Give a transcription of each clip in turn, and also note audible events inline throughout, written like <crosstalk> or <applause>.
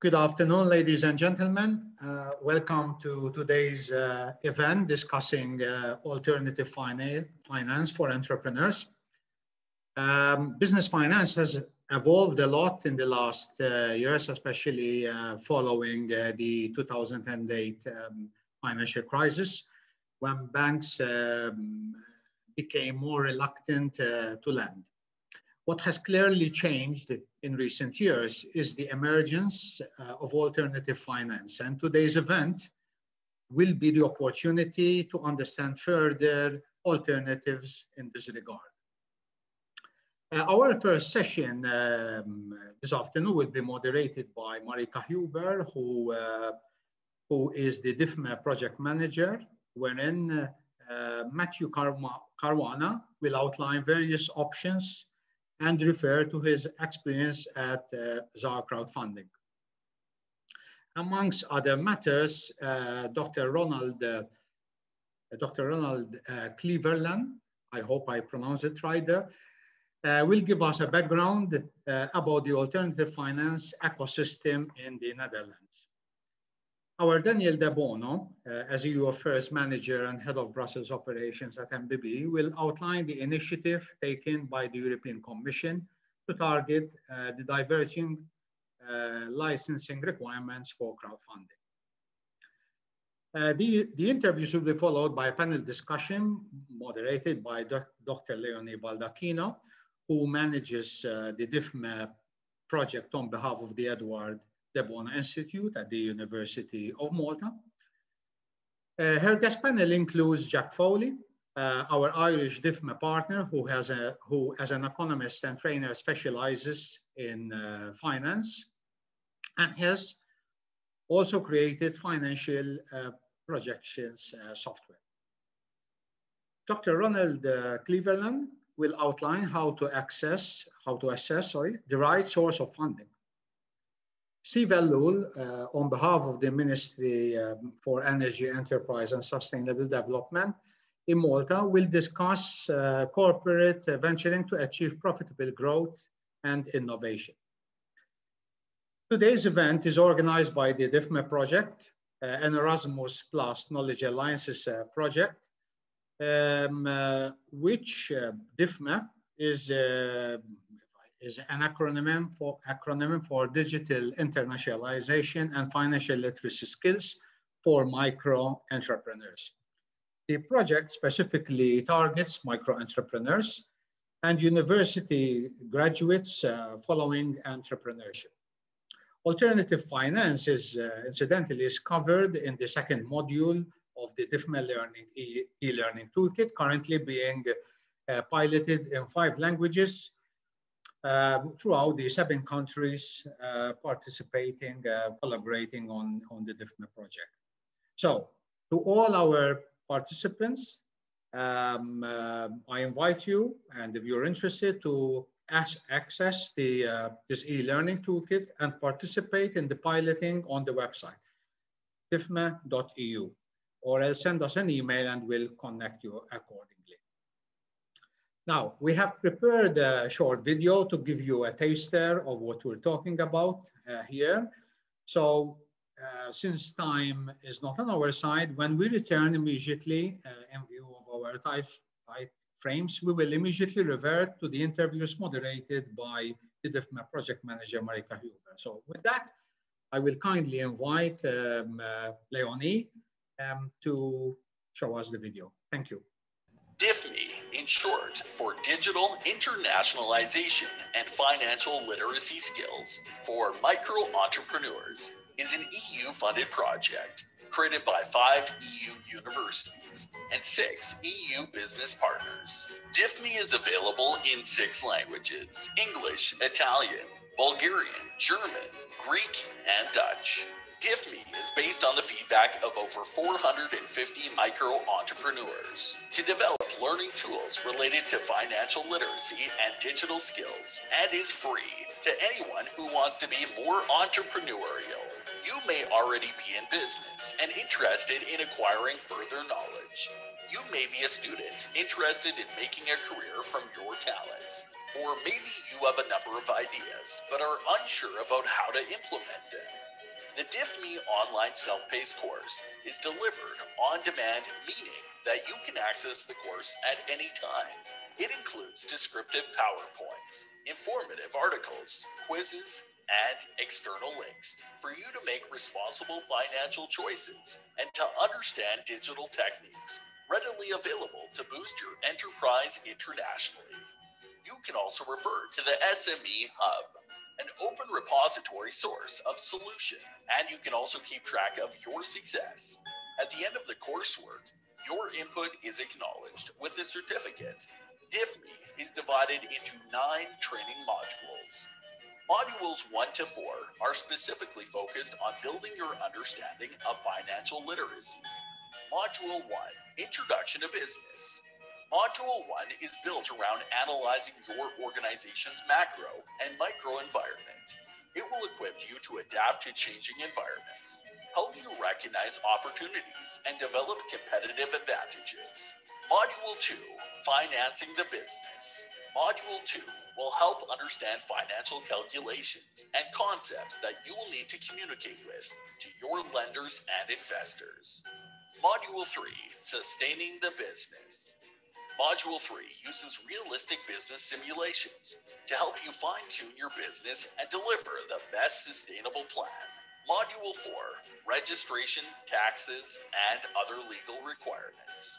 Good afternoon, ladies and gentlemen. Uh, welcome to today's uh, event discussing uh, alternative finance for entrepreneurs. Um, business finance has evolved a lot in the last uh, years, especially uh, following uh, the 2008 um, financial crisis, when banks um, became more reluctant to lend. What has clearly changed in recent years is the emergence uh, of alternative finance. And today's event will be the opportunity to understand further alternatives in this regard. Uh, our first session um, this afternoon will be moderated by Marika Huber, who, uh, who is the DIFME project manager, wherein uh, Matthew Caruana will outline various options and refer to his experience at uh, ZAAR crowdfunding. Amongst other matters, uh, Dr. Ronald, uh, Dr. Ronald uh, Kleverlaan, I hope I pronounced it right there, uh, will give us a background uh, about the alternative finance ecosystem in the Netherlands. Our Daniel De Bono, uh, as EU Affairs Manager and Head of Brussels Operations at MBB, will outline the initiative taken by the European Commission to target uh, the diverging uh, licensing requirements for crowdfunding. Uh, the, the interviews will be followed by a panel discussion moderated by Dr. Leonie Baldacchino, who manages uh, the DIFME project on behalf of the Edward De Bono Institute at the University of Malta. Uh, her guest panel includes Jack Foley, uh, our Irish DIFME partner, who, has a, who as an economist and trainer specializes in uh, finance and has also created financial uh, projections uh, software. Dr. Ronald uh, Kleverlaan will outline how to access, how to assess, sorry, the right source of funding. Steve Ellul, uh, on behalf of the Ministry um, for Energy, Enterprise and Sustainable Development in Malta, will discuss uh, corporate venturing to achieve profitable growth and innovation. Today's event is organized by the DIFME project, uh, an Erasmus Plus Knowledge Alliances uh, project, um, uh, which uh, DIFME is is an acronym for, acronym for Digital Internationalization and Financial Literacy Skills for Micro Entrepreneurs. The project specifically targets micro entrepreneurs and university graduates uh, following entrepreneurship. Alternative finance is uh, incidentally is covered in the second module of the DIFME Learning e-learning toolkit, currently being uh, piloted in five languages um, throughout the seven countries uh, participating, uh, collaborating on, on the DIFME project. So to all our participants, um, uh, I invite you, and if you're interested, to access the, uh, this e-learning toolkit and participate in the piloting on the website, difme.eu, or else send us an email and we'll connect you accordingly. Now, we have prepared a short video to give you a taster of what we're talking about uh, here. So uh, since time is not on our side, when we return immediately uh, in view of our time, frames, we will immediately revert to the interviews moderated by the DIFME project manager, Marika Huber. So with that, I will kindly invite um, uh, Leonie um, to show us the video. Thank you. DIFME, in short, for Digital Internationalization and Financial Literacy Skills for Micro Entrepreneurs, is an EU funded project created by five EU universities and six EU business partners. DIFME is available in six languages English, Italian, Bulgarian, German, Greek, and Dutch. DIFME is based on the feedback of over 450 micro entrepreneurs to develop learning tools related to financial literacy and digital skills and is free to anyone who wants to be more entrepreneurial. You may already be in business and interested in acquiring further knowledge. You may be a student interested in making a career from your talents. Or maybe you have a number of ideas but are unsure about how to implement them. The DIFME online self-paced course is delivered on demand, meaning that you can access the course at any time. It includes descriptive PowerPoints, informative articles, quizzes, and external links for you to make responsible financial choices and to understand digital techniques readily available to boost your enterprise internationally. You can also refer to the SME Hub, an open repository source of solution, and you can also keep track of your success. At the end of the coursework, your input is acknowledged with a certificate. DIFME is divided into nine training modules. Modules 1 to 4 are specifically focused on building your understanding of financial literacy. Module 1 Introduction to Business. Module 1 is built around analyzing your organization's macro and micro environment. It will equip you to adapt to changing environments, help you recognize opportunities, and develop competitive advantages. Module 2 Financing the Business. Module 2 will help understand financial calculations and concepts that you will need to communicate with to your lenders and investors. Module 3 Sustaining the Business. Module 3 uses realistic business simulations to help you fine tune your business and deliver the best sustainable plan. Module 4 Registration, Taxes, and Other Legal Requirements.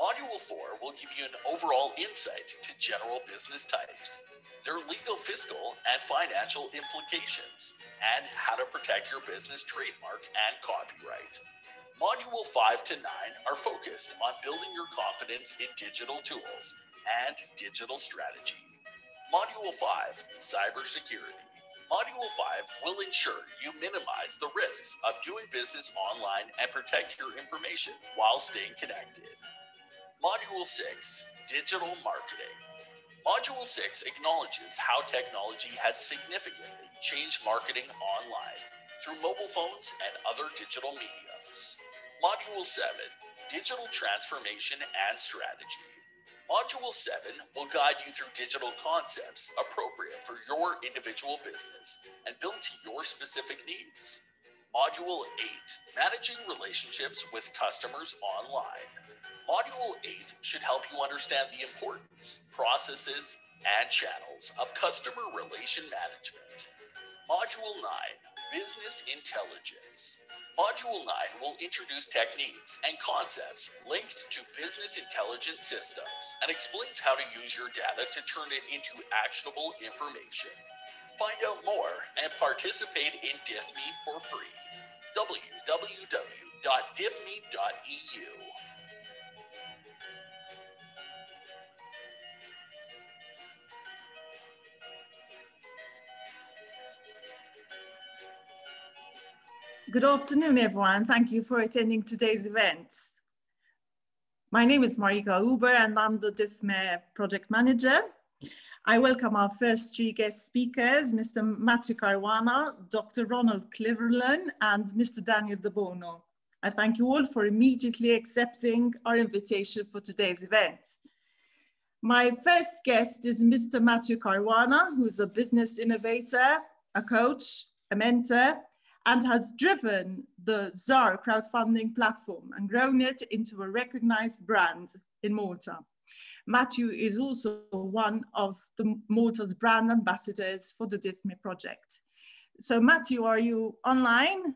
Module 4 will give you an overall insight to general business types, their legal, fiscal, and financial implications, and how to protect your business trademark and copyright. Module 5 to 9 are focused on building your confidence in digital tools and digital strategy. Module 5 Cybersecurity. Module 5 will ensure you minimize the risks of doing business online and protect your information while staying connected. Module 6 Digital Marketing. Module 6 acknowledges how technology has significantly changed marketing online through mobile phones and other digital mediums. Module 7 Digital Transformation and Strategy. Module 7 will guide you through digital concepts appropriate for your individual business and built to your specific needs. Module 8 Managing Relationships with Customers Online. Module 8 should help you understand the importance, processes, and channels of customer relation management. Module 9 Business Intelligence. Module 9 will introduce techniques and concepts linked to business intelligence systems and explains how to use your data to turn it into actionable information. Find out more and participate in DIFME for free. www.difme.eu. Good afternoon, everyone. Thank you for attending today's event. My name is Marika Huber and I'm the DIFME project manager. I welcome our first three guest speakers, Mr. Matthew Caruana, Dr. Ronald Kleverlaan, and Mr. Daniel De Bono. I thank you all for immediately accepting our invitation for today's event. My first guest is Mr. Matthew Caruana, who's a business innovator, a coach, a mentor, and has driven the ZAAR crowdfunding platform and grown it into a recognized brand in Malta. Matthew is also one of the Malta's brand ambassadors for the DIFME project. So Matthew, are you online?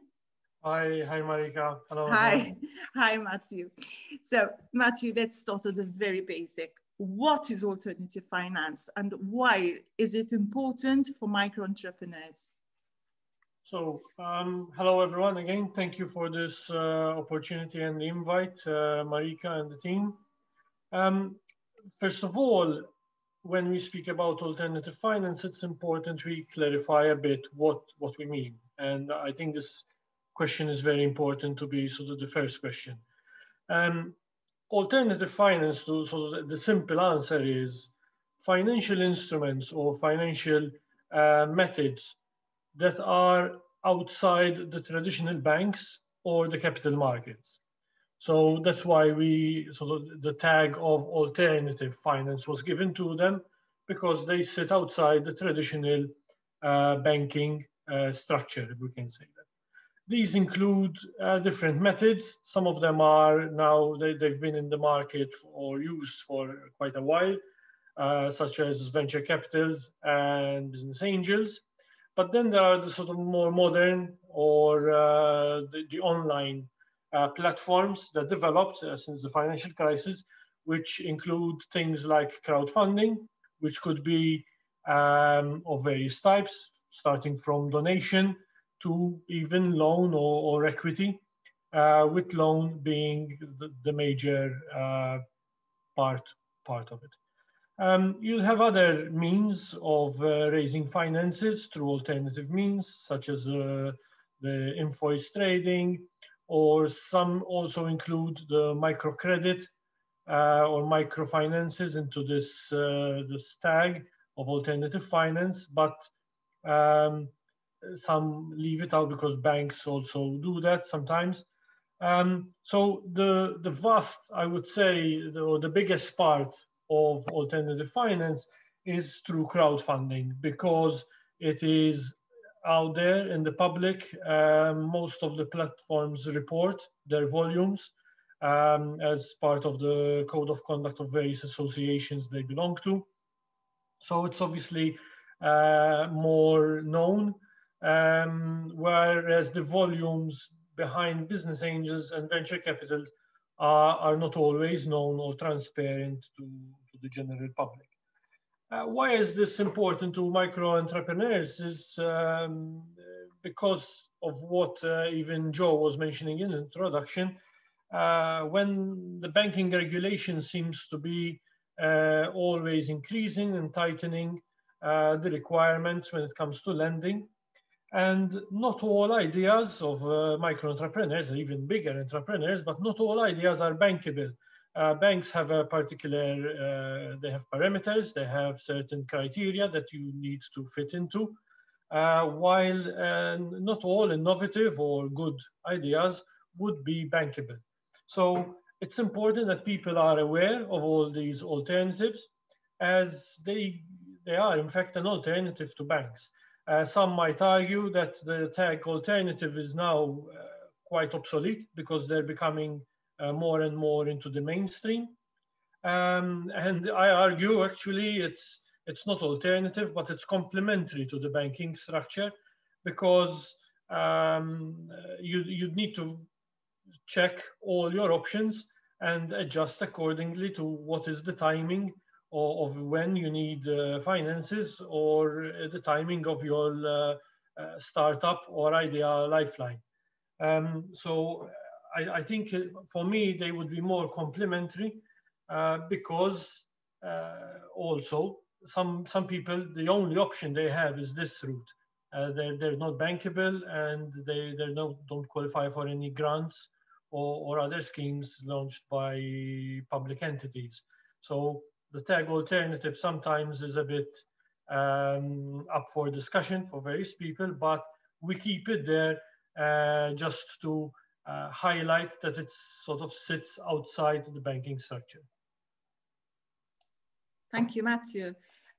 Hi, hi Marika. Hello. Hi, hi Matthew. So Matthew, let's start at the very basic. What is alternative finance and why is it important for micro entrepreneurs? So, um, hello everyone again. Thank you for this uh, opportunity and invite, uh, Marika and the team. Um, first of all, when we speak about alternative finance, it's important we clarify a bit what, what we mean. And I think this question is very important to be sort of the first question. Um, alternative finance, to, so the simple answer is financial instruments or financial uh, methods that are outside the traditional banks or the capital markets. So that's why we sort of the tag of alternative finance was given to them because they sit outside the traditional uh, banking uh, structure, if we can say that. these include uh, different methods. Some of them are now, they, have been in the market or used for quite a while, uh, such as venture capitals and business angels. But then there are the sort of more modern or uh, the, the, online uh, platforms that developed uh, since the financial crisis, which include things like crowdfunding, which could be um, of various types, starting from donation to even loan or, or equity, uh, with loan being the, the major uh, part, part of it. Um, you'll have other means of uh, raising finances through alternative means, such as uh, the invoice trading, or some also include the microcredit uh, or microfinances into this, uh, this tag of alternative finance, but um, some leave it out because banks also do that sometimes. Um, so the the vast, I would say, the, or the biggest part of alternative finance is through crowdfunding because it is out there in the public. Um, most of the platforms report their volumes um, as part of the code of conduct of various associations they belong to. So it's obviously uh, more known um, whereas the volumes behind business angels and venture capitals are, not always known or transparent to, to the general public. Uh, why is this important to micro entrepreneurs is um, because of what uh, even Joe was mentioning in introduction. Uh, when the banking regulation seems to be always increasing and tightening uh, the requirements when it comes to lending, and not all ideas of uh, micro entrepreneurs, or even bigger entrepreneurs, but not all ideas are bankable. Uh, banks have a particular, uh, they have parameters, they have certain criteria that you need to fit into, uh, while uh, not all innovative or good ideas would be bankable. So it's important that people are aware of all these alternatives as they, they are in fact an alternative to banks. Uh, some might argue that the tag alternative is now uh, quite obsolete because they're becoming uh, more and more into the mainstream. Um, and I argue actually it's it's not alternative, but it's complementary to the banking structure because um, you you need to check all your options and adjust accordingly to what is the timing of when you need uh, finances or the timing of your uh, uh, startup or idea lifeline. Um, so I, I, think for me, they would be more complementary because also some, some people, the only option they have is this route. Uh, they're, they're not bankable and they, they don't, don't qualify for any grants or, or other schemes launched by public entities. So the tag alternative sometimes is a bit um, up for discussion for various people, but we keep it there uh, just to uh, highlight that it sort of sits outside the banking structure. Thank you, Matthew.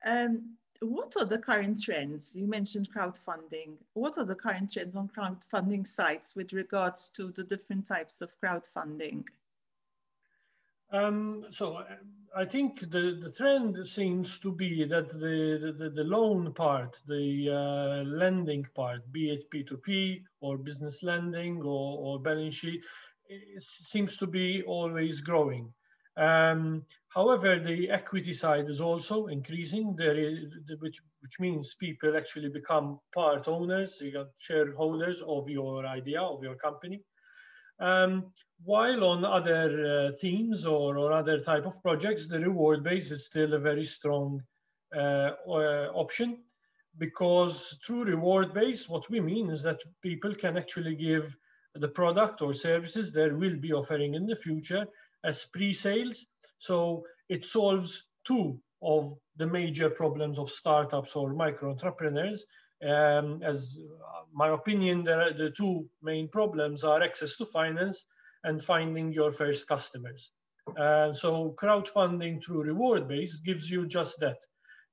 Um, what are the current trends? You mentioned crowdfunding. What are the current trends on crowdfunding sites with regards to the different types of crowdfunding? Um, so I think the, the trend seems to be that the, the, the loan part, the uh, lending part, be it P2P or business lending or, or balance sheet, seems to be always growing. Um, however, the equity side is also increasing, there is, which, which means people actually become part owners, you got shareholders of your idea, of your company. Um, while on other uh, themes or, or other type of projects, the reward base is still a very strong uh, uh, option because through reward base, what we mean is that people can actually give the product or services they will be offering in the future as pre-sales. So it solves two of the major problems of startups or micro entrepreneurs um, as uh, my opinion, the, the two main problems are access to finance and finding your first customers. Uh, so crowdfunding through reward base gives you just that.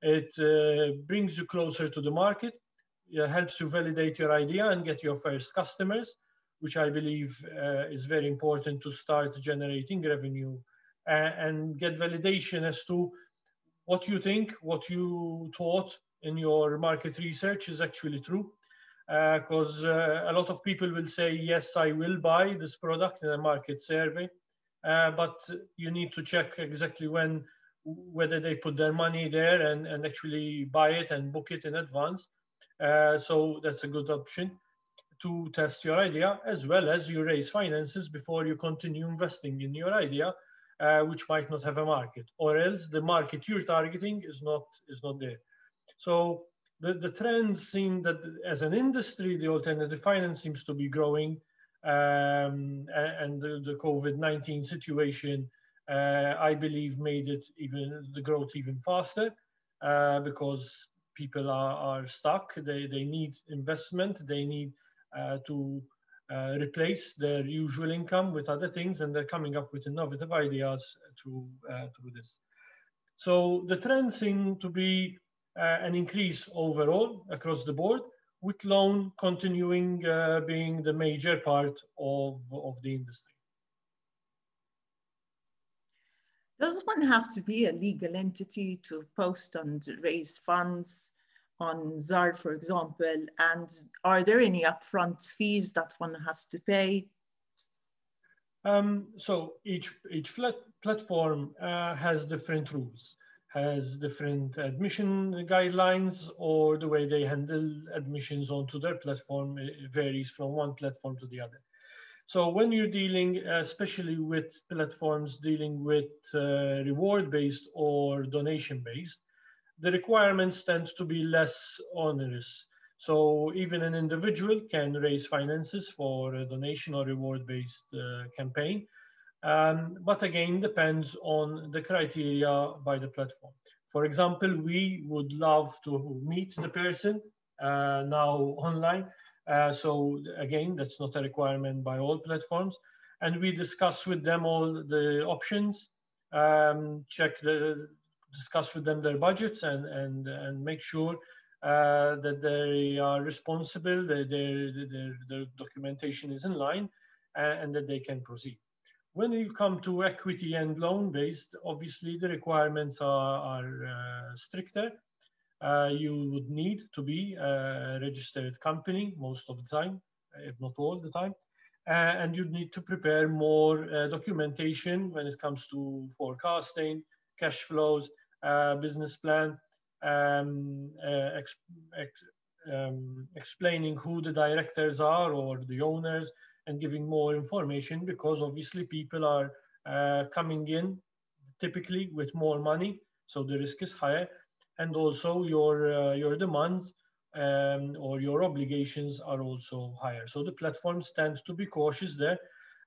It uh, brings you closer to the market, it helps you validate your idea and get your first customers. which I believe uh, is very important to start generating revenue uh, and get validation as to what you think, what you thought in your market research is actually true. Because uh, uh, a lot of people will say, yes, I will buy this product in a market survey, uh, but you need to check exactly when, whether they put their money there and, and actually buy it and book it in advance. Uh, so that's a good option to test your idea as well as you raise finances before you continue investing in your idea uh, which might not have a market or else the market you're targeting is not is not there so the, the trends seem that as an industry the alternative finance seems to be growing um, and the, the covid-19 situation uh, i believe made it even the growth even faster uh, because people are, are stuck they, they need investment they need uh, to uh, replace their usual income with other things, and they're coming up with innovative ideas through, uh, through this. So the trend seem to be an increase overall across the board, with loan continuing uh, being the major part of, of the industry. Does one have to be a legal entity to post and raise funds? on ZAAR, for example? And are there any upfront fees that one has to pay? Um, so each each platform uh, has different rules, has different admission guidelines, or the way they handle admissions onto their platform varies from one platform to the other. So when you're dealing, especially with platforms dealing with uh, reward-based or donation-based, the requirements tend to be less onerous. So even an individual can raise finances for a donation or reward-based uh, campaign. Um, but again, depends on the criteria by the platform. For example, we would love to meet the person uh, now online. Uh, so again, that's not a requirement by all platforms. And we discuss with them all the options, um, check the, discuss with them their budgets and and and make sure uh, that they are responsible, that their, their, their documentation is in line, and, and, that they can proceed. When you come to equity and loan-based, obviously the requirements are, are uh, stricter. Uh, you would need to be a registered company most of the time, if not all the time. Uh, and you'd need to prepare more uh, documentation when it comes to forecasting, cash flows, uh, business plan, um, uh, ex ex um, explaining who the directors are or the owners and giving more information because obviously people are uh, coming in typically with more money, so the risk is higher, and also your uh, your demands um, or your obligations are also higher. So the platforms tend to be cautious there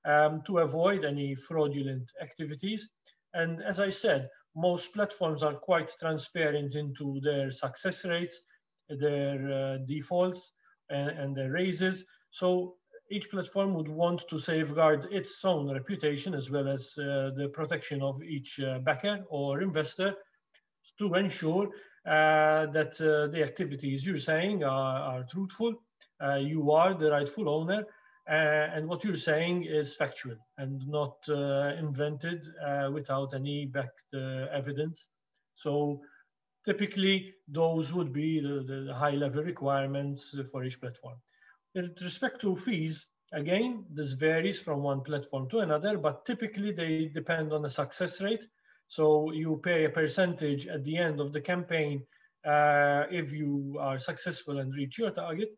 um, to avoid any fraudulent activities. And as I said, most platforms are quite transparent into their success rates, their uh, defaults, and, and their raises. So each platform would want to safeguard its own reputation as well as uh, the protection of each uh, backer or investor to ensure uh, that uh, the activities you're saying are, are truthful, uh, you are the rightful owner, uh, and what you're saying is factual and not invented without any backed evidence. So typically those would be the, the high level requirements for each platform. With respect to fees, again, this varies from one platform to another, but typically they depend on the success rate. So you pay a percentage at the end of the campaign uh, if you are successful and reach your target.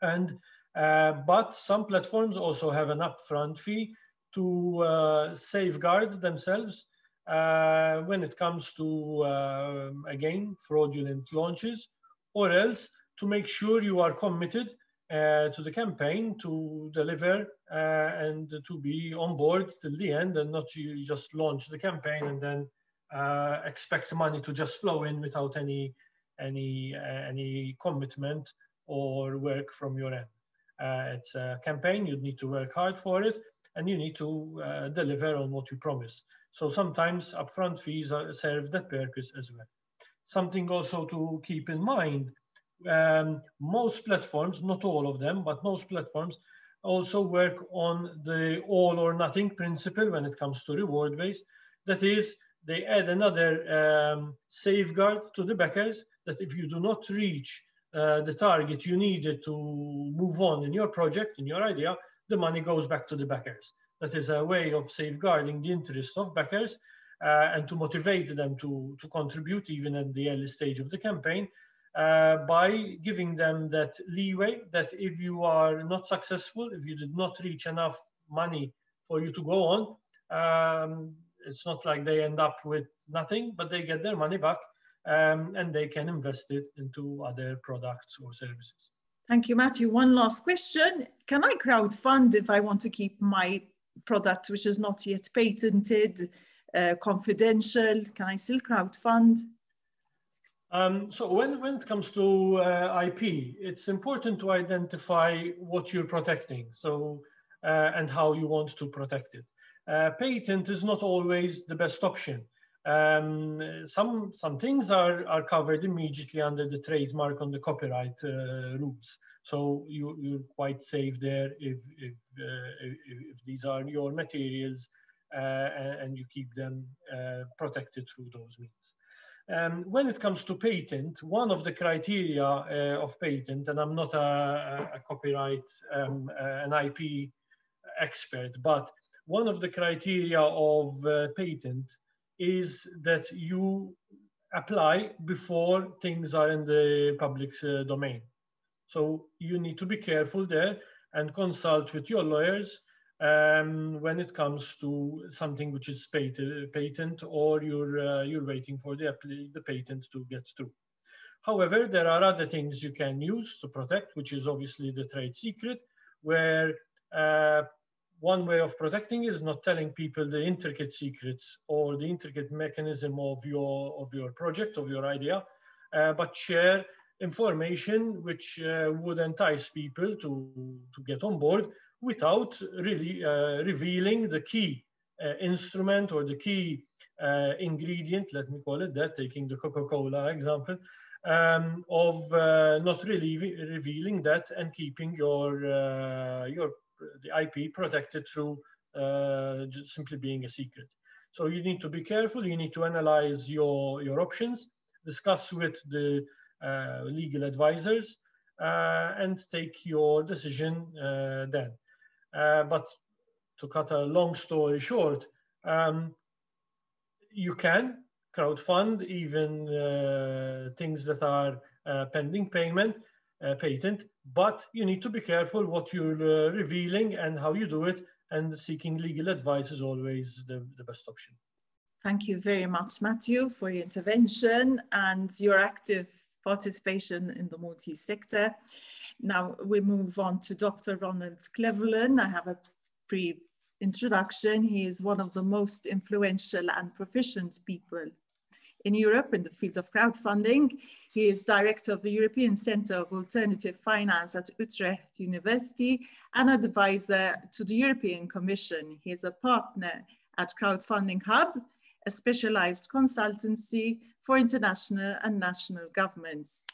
And uh, but some platforms also have an upfront fee to uh, safeguard themselves uh, when it comes to, uh, again, fraudulent launches, or else to make sure you are committed to the campaign to deliver and to be on board till the end and not you just launch the campaign and then expect money to just flow in without any, any, any commitment or work from your end. Uh, it's a campaign, you need to work hard for it, and you need to uh, deliver on what you promise. So sometimes upfront fees serve that purpose as well. Something also to keep in mind, um, most platforms, not all of them, but most platforms also work on the all or nothing principle when it comes to reward base. That is, they add another um, safeguard to the backers that if you do not reach uh, the target you needed to move on in your project, in your idea, the money goes back to the backers. That is a way of safeguarding the interest of backers uh, and to motivate them to, to contribute even at the early stage of the campaign uh, by giving them that leeway that if you are not successful, if you did not reach enough money for you to go on, um, it's not like they end up with nothing, but they get their money back um, and they can invest it into other products or services. Thank you, Matthew. One last question. Can I crowd fund if I want to keep my product, which is not yet patented, uh, confidential? Can I still crowd fund? Um, so when, when it comes to uh, IP, it's important to identify what you're protecting so, uh, and how you want to protect it. Uh, patent is not always the best option. Um, some, some things are, are covered immediately under the trademark on the copyright uh, rules. So you, you're quite safe there if, if, uh, if, if, these are your materials uh, and, you keep them protected through those means. Um, when it comes to patent, one of the criteria uh, of patent, and I'm not a, a copyright, um, uh, an IP expert, but one of the criteria of uh, patent is that you apply before things are in the public uh, domain. So you need to be careful there and consult with your lawyers um, when it comes to something which is patent or you're, uh, you're waiting for the, the patent to get through. However, there are other things you can use to protect, which is obviously the trade secret, where uh, one way of protecting is not telling people the intricate secrets or the intricate mechanism of your, of your project, of your idea, uh, but share information which uh, would entice people to, to get on board without really uh, revealing the key uh, instrument or the key uh, ingredient, let me call it that, taking the Coca-Cola example, um, of uh, not really revealing that and keeping your, uh, your the IP protected through uh, just simply being a secret. So you need to be careful, you need to analyze your, your options, discuss with the legal advisors, and take your decision then. Uh, but to cut a long story short, um, you can crowdfund even uh, things that are uh, pending payment, uh, patent, but you need to be careful what you're uh, revealing and how you do it, and seeking legal advice is always the, the best option. Thank you very much, Matthew, for your intervention and your active participation in the Maltese sector. Now we move on to Dr. Ronald Kleverlaan. I have a brief introduction. He is one of the most influential and proficient people in Europe in the field of crowdfunding. He is director of the European Center of Alternative Finance at Utrecht University and advisor to the European Commission. He is a partner at Crowdfunding Hub, a specialized consultancy for international and national governments.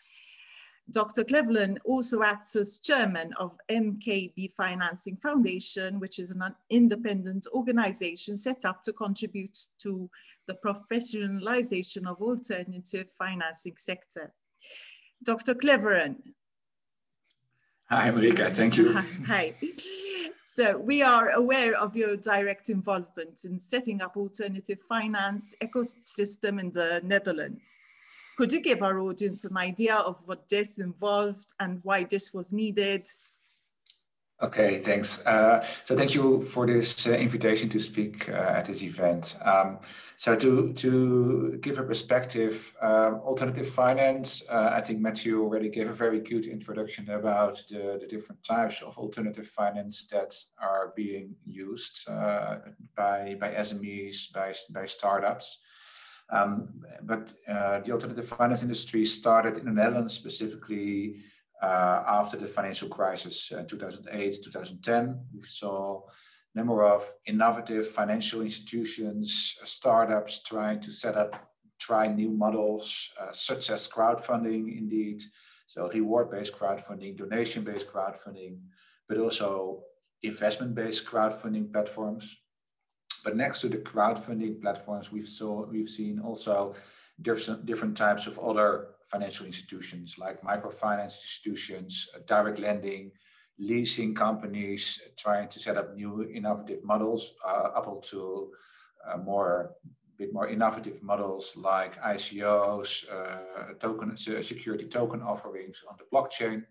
Dr. Kleverlaan also acts as chairman of MKB Financing Foundation, which is an independent organization set up to contribute to the professionalization of alternative financing sector. Dr. Kleverlaan. Hi, Marika, thank you. Hi. So we are aware of your direct involvement in setting up alternative finance ecosystem in the Netherlands. Could you give our audience an idea of what this involved and why this was needed? Okay, thanks. Uh, so thank you for this uh, invitation to speak uh, at this event. Um, so to, to give a perspective, um, alternative finance, uh, I think Matthew already gave a very good introduction about the, the different types of alternative finance that are being used uh, by, by SMEs, by, by startups. Um, but uh, the alternative finance industry started in the Netherlands specifically uh, after the financial crisis in uh, 2008, 2010. We saw a number of innovative financial institutions, startups trying to set up, try new models, uh, such as crowdfunding, indeed. So reward-based crowdfunding, donation-based crowdfunding, but also investment-based crowdfunding platforms. But next to the crowdfunding platforms, we've saw we've seen also different different types of other financial institutions like microfinance institutions, uh, direct lending, leasing companies trying to set up new innovative models uh, up to uh, more bit more innovative models like ICOs, uh, token security token offerings on the blockchain.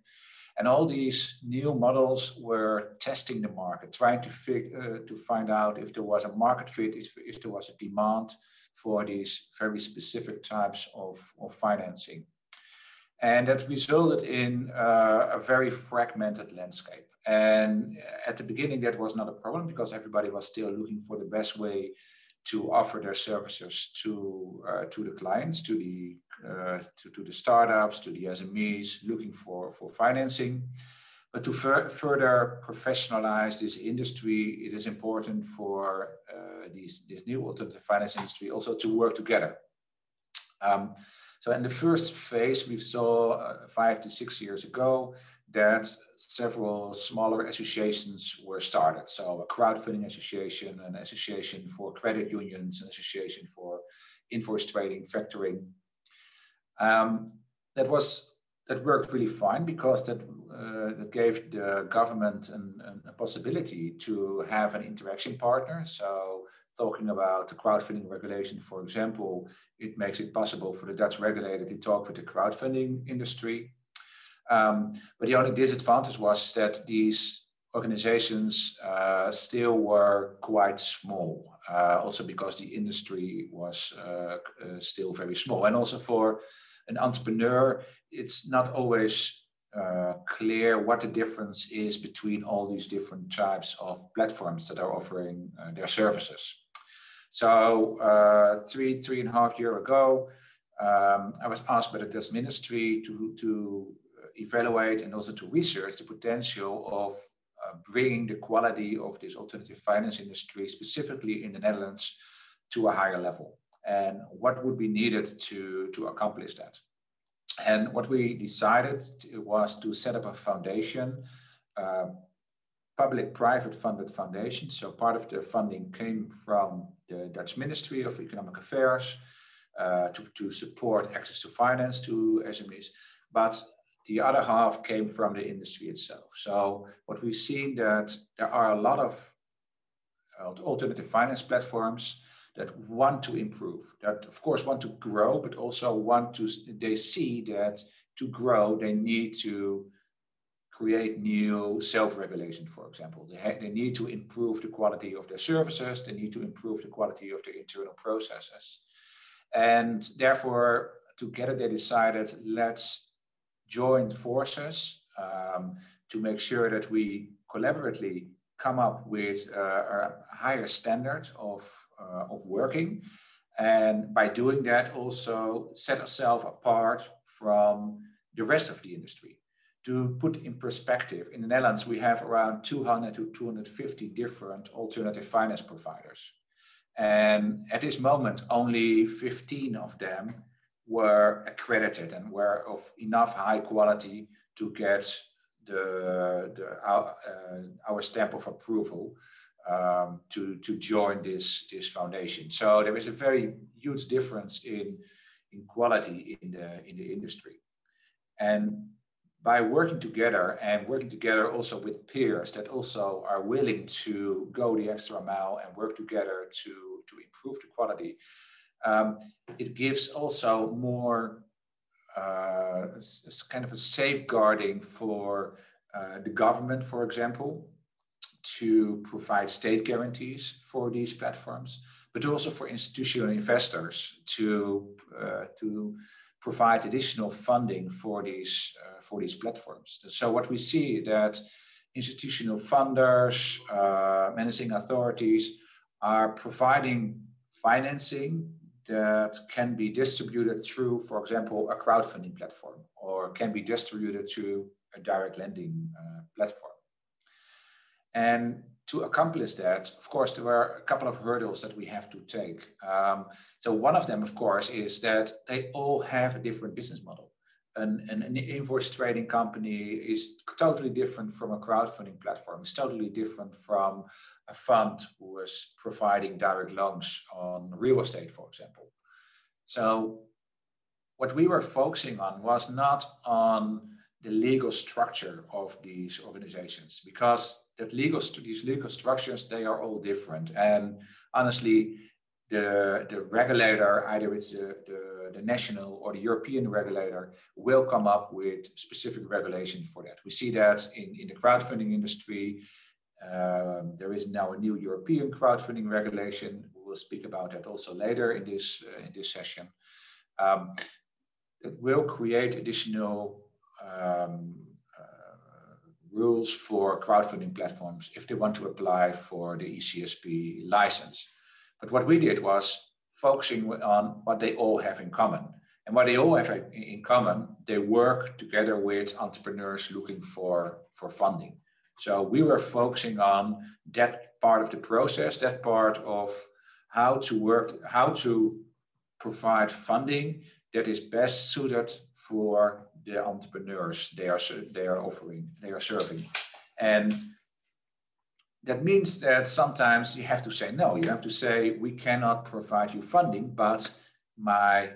And all these new models were testing the market, trying to, fig, uh, to find out if there was a market fit, if, if there was a demand for these very specific types of, of financing. And that resulted in uh, a very fragmented landscape. And at the beginning, that was not a problem because everybody was still looking for the best way to offer their services to uh, to the clients, to the uh, to, to the startups, to the SMEs looking for for financing. But to fur further professionalize this industry, it is important for uh, these this new alternative finance industry also to work together. Um, so in the first phase, we saw uh, five to six years ago that several smaller associations were started. So a crowdfunding association, an association for credit unions, an association for invoice trading, factoring. Um, that was that worked really fine because that uh, that gave the government an, an, a possibility to have an interaction partner. So talking about the crowdfunding regulation, for example, it makes it possible for the Dutch regulator to talk with the crowdfunding industry. Um, but the only disadvantage was that these organizations uh, still were quite small, uh, also because the industry was uh, uh still very small. And also for an entrepreneur, it's not always uh, clear what the difference is between all these different types of platforms that are offering uh, their services. So uh, three, three and a half year ago, um, I was asked by the Dutch ministry to, to evaluate and also to research the potential of uh, bringing the quality of this alternative finance industry, specifically in the Netherlands, to a higher level. And what would be needed to, to accomplish that? And what we decided was to set up a foundation, uh, public-private funded foundation. So part of the funding came from the Dutch Ministry of Economic Affairs uh, to, to support access to finance to SMEs, but the other half came from the industry itself. So what we've seen that there are a lot of uh, alternative finance platforms that want to improve, that of course want to grow, but also want to, they see that to grow, they need to create new self-regulation, for example. They, they need to improve the quality of their services. They need to improve the quality of their internal processes. And therefore, together they decided, let's join forces um, to make sure that we collaboratively come up with a higher standard of, uh, of working. And by doing that, also set ourselves apart from the rest of the industry to put in perspective, in the Netherlands, we have around 200 to 250 different alternative finance providers. And at this moment, only 15 of them were accredited and were of enough high quality to get the, the our, uh, our stamp of approval um, to, to join this, this foundation. So there is a very huge difference in, in quality in the, in the industry. And by working together and working together also with peers that also are willing to go the extra mile and work together to, to improve the quality, um, it gives also more uh, kind of a safeguarding for uh, the government, for example, to provide state guarantees for these platforms, but also for institutional investors to, uh, to provide additional funding for these uh, for these platforms. So what we see that institutional funders, uh, managing authorities are providing financing that can be distributed through, for example, a crowdfunding platform, or can be distributed through a direct lending uh, platform. And to accomplish that, of course, there are a couple of hurdles that we have to take. Um, so one of them, of course, is that they all have a different business model. An, an, an, invoice trading company is totally different from a crowdfunding platform. It's totally different from a fund who is providing direct loans on real estate, for example. So what we were focusing on was not on the legal structure of these organizations because that legal these legal structures they are all different and honestly the the regulator either it's the, the, the national or the european regulator will come up with specific regulation for that. We see that in in the crowdfunding industry. Um, there is now a new european crowdfunding regulation. We'll speak about that also later in this uh, in this session. Um, that will create additional um, rules for crowdfunding platforms if they want to apply for the ECSP license. But what we did was focusing on what they all have in common. And what they all have in common, they work together with entrepreneurs looking for, for funding. So we were focusing on that part of the process, that part of how to work, how to provide funding that is best suited for the entrepreneurs they are they are offering they are serving and that means that sometimes you have to say no. You have to say we cannot provide you funding but my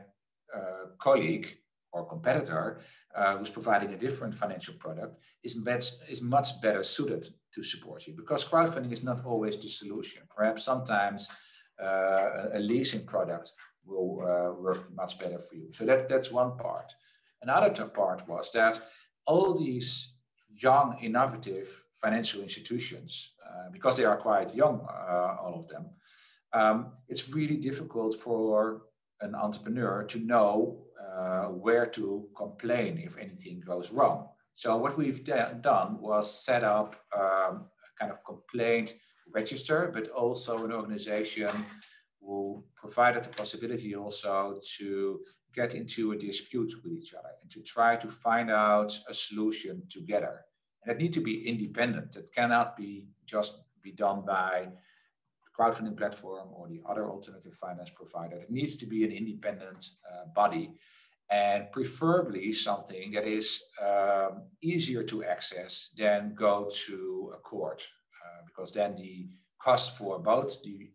uh, colleague or competitor uh, who's providing a different financial product is, is much better suited to support you. Because crowdfunding is not always the solution. Perhaps sometimes uh, a leasing product will uh, work much better for you. So that, that's one part. Another part was that all these young, innovative financial institutions, because they are quite young, uh, all of them, um, it's really difficult for an entrepreneur to know uh, where to complain if anything goes wrong. So what we've done was set up um, a kind of complaint register, but also an organization who provided the possibility also to get into a dispute with each other and to try to find out a solution together. And it need to be independent. It cannot be just be done by crowdfunding platform or the other alternative finance provider. It needs to be an independent uh, body and preferably something that is um, easier to access than go to a court uh, because then the cost for both the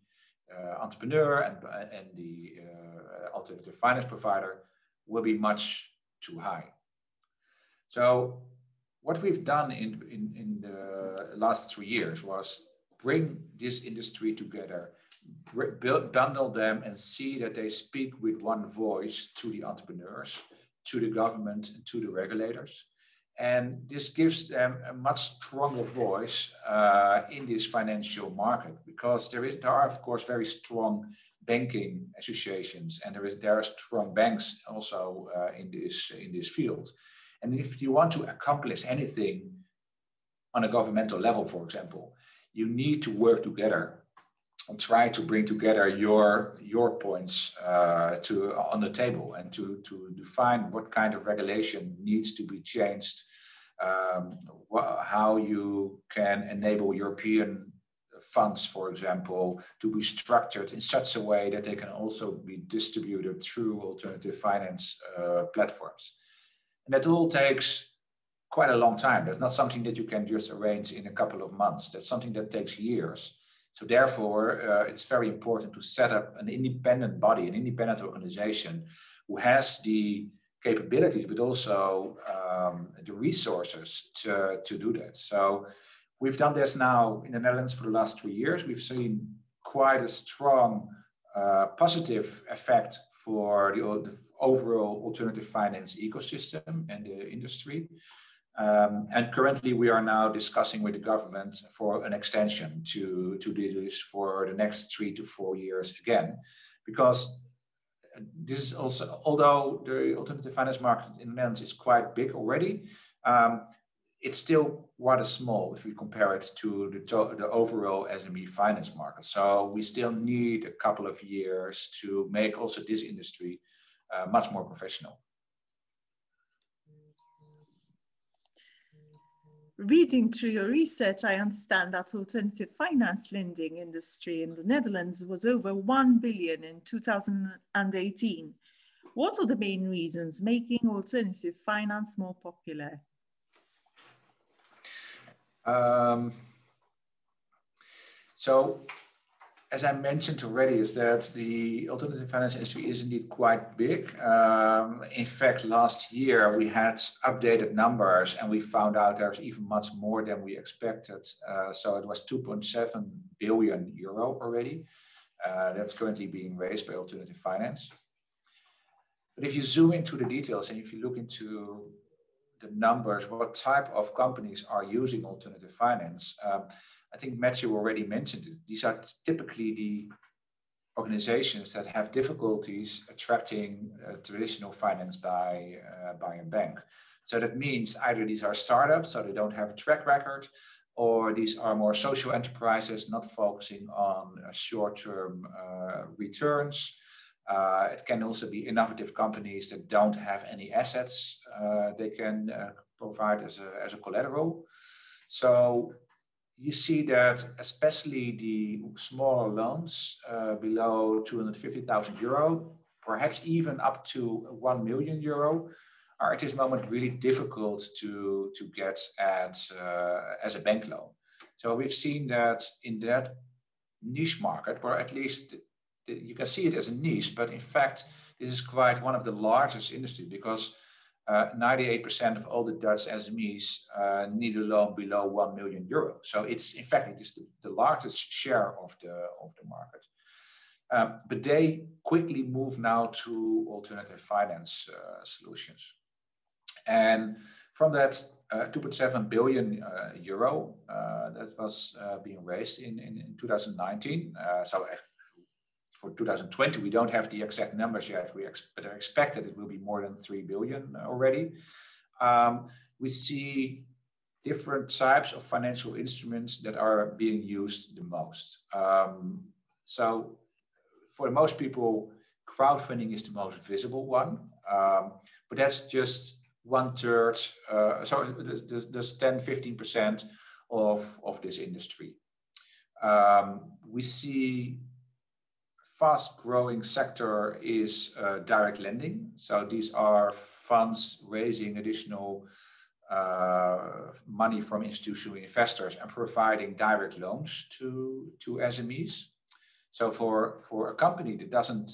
uh, entrepreneur and, and the uh, alternative finance provider will be much too high. So what we've done in, in, in the last three years was bring this industry together, build, bundle them and see that they speak with one voice to the entrepreneurs, to the government, and to the regulators. And this gives them a much stronger voice uh, in this financial market because there is there are of course very strong banking associations and there is there are strong banks also uh, in this in this field. And if you want to accomplish anything on a governmental level, for example, you need to work together and try to bring together your your points uh, to on the table and to to define what kind of regulation needs to be changed, um, how you can enable European funds, for example, to be structured in such a way that they can also be distributed through alternative finance uh, platforms. And that all takes quite a long time. That's not something that you can just arrange in a couple of months. That's something that takes years. So therefore, uh, it's very important to set up an independent body, an independent organization who has the capabilities, but also um, the resources to, to do that. So we've done this now in the Netherlands for the last three years. We've seen quite a strong uh, positive effect for the, the, overall alternative finance ecosystem and the industry. Um, and currently, we are now discussing with the government for an extension to, to do this for the next three to four years again, because this is also, although the alternative finance market in the Netherlands is quite big already, um, it's still rather small if we compare it to the, to the overall SME finance market. So we still need a couple of years to make also this industry uh, much more professional. reading through your research, I understand that alternative finance lending industry in the Netherlands was over 1 billion in 2018. What are the main reasons making alternative finance more popular? Um, so, as I mentioned already, is that the alternative finance industry is indeed quite big. Um, in fact, last year we had updated numbers and we found out there's even much more than we expected. Uh, so it was 2.7 billion euro already. Uh, that's currently being raised by alternative finance. But if you zoom into the details and if you look into the numbers, what type of companies are using alternative finance? Um, I think Matthew already mentioned it. These are typically the organizations that have difficulties attracting uh, traditional finance by, uh, by a bank. So that means either these are startups, so they don't have a track record, or these are more social enterprises not focusing on uh, short-term uh, returns. Uh, it can also be innovative companies that don't have any assets they can provide as a, as a collateral. So you see that especially the smaller loans uh, below 250,000 euro, perhaps even up to 1 million euro, are at this moment really difficult to, to get as, uh, as a bank loan. So we've seen that in that niche market, or at least you can see it as a niche, but in fact, this is quite one of the largest industry because 98% uh, of all the Dutch SMEs uh, need a loan below 1 million euro. So it's in fact it is the, the largest share of the of the market. Um, but they quickly move now to alternative finance uh, solutions. And from that uh, 2.7 billion uh, euro that was being raised in, in, in 2019. so for 2020, we don't have the exact numbers yet, we ex but are expected it will be more than 3 billion already. Um, we see different types of financial instruments that are being used the most. Um, so for most people, crowdfunding is the most visible one, um, but that's just one third, uh, so there's, there's 10, 15% of, of this industry. Um, we see fast growing sector is uh, direct lending. So these are funds raising additional uh, money from institutional investors and providing direct loans to, to SMEs. So for, for a company that doesn't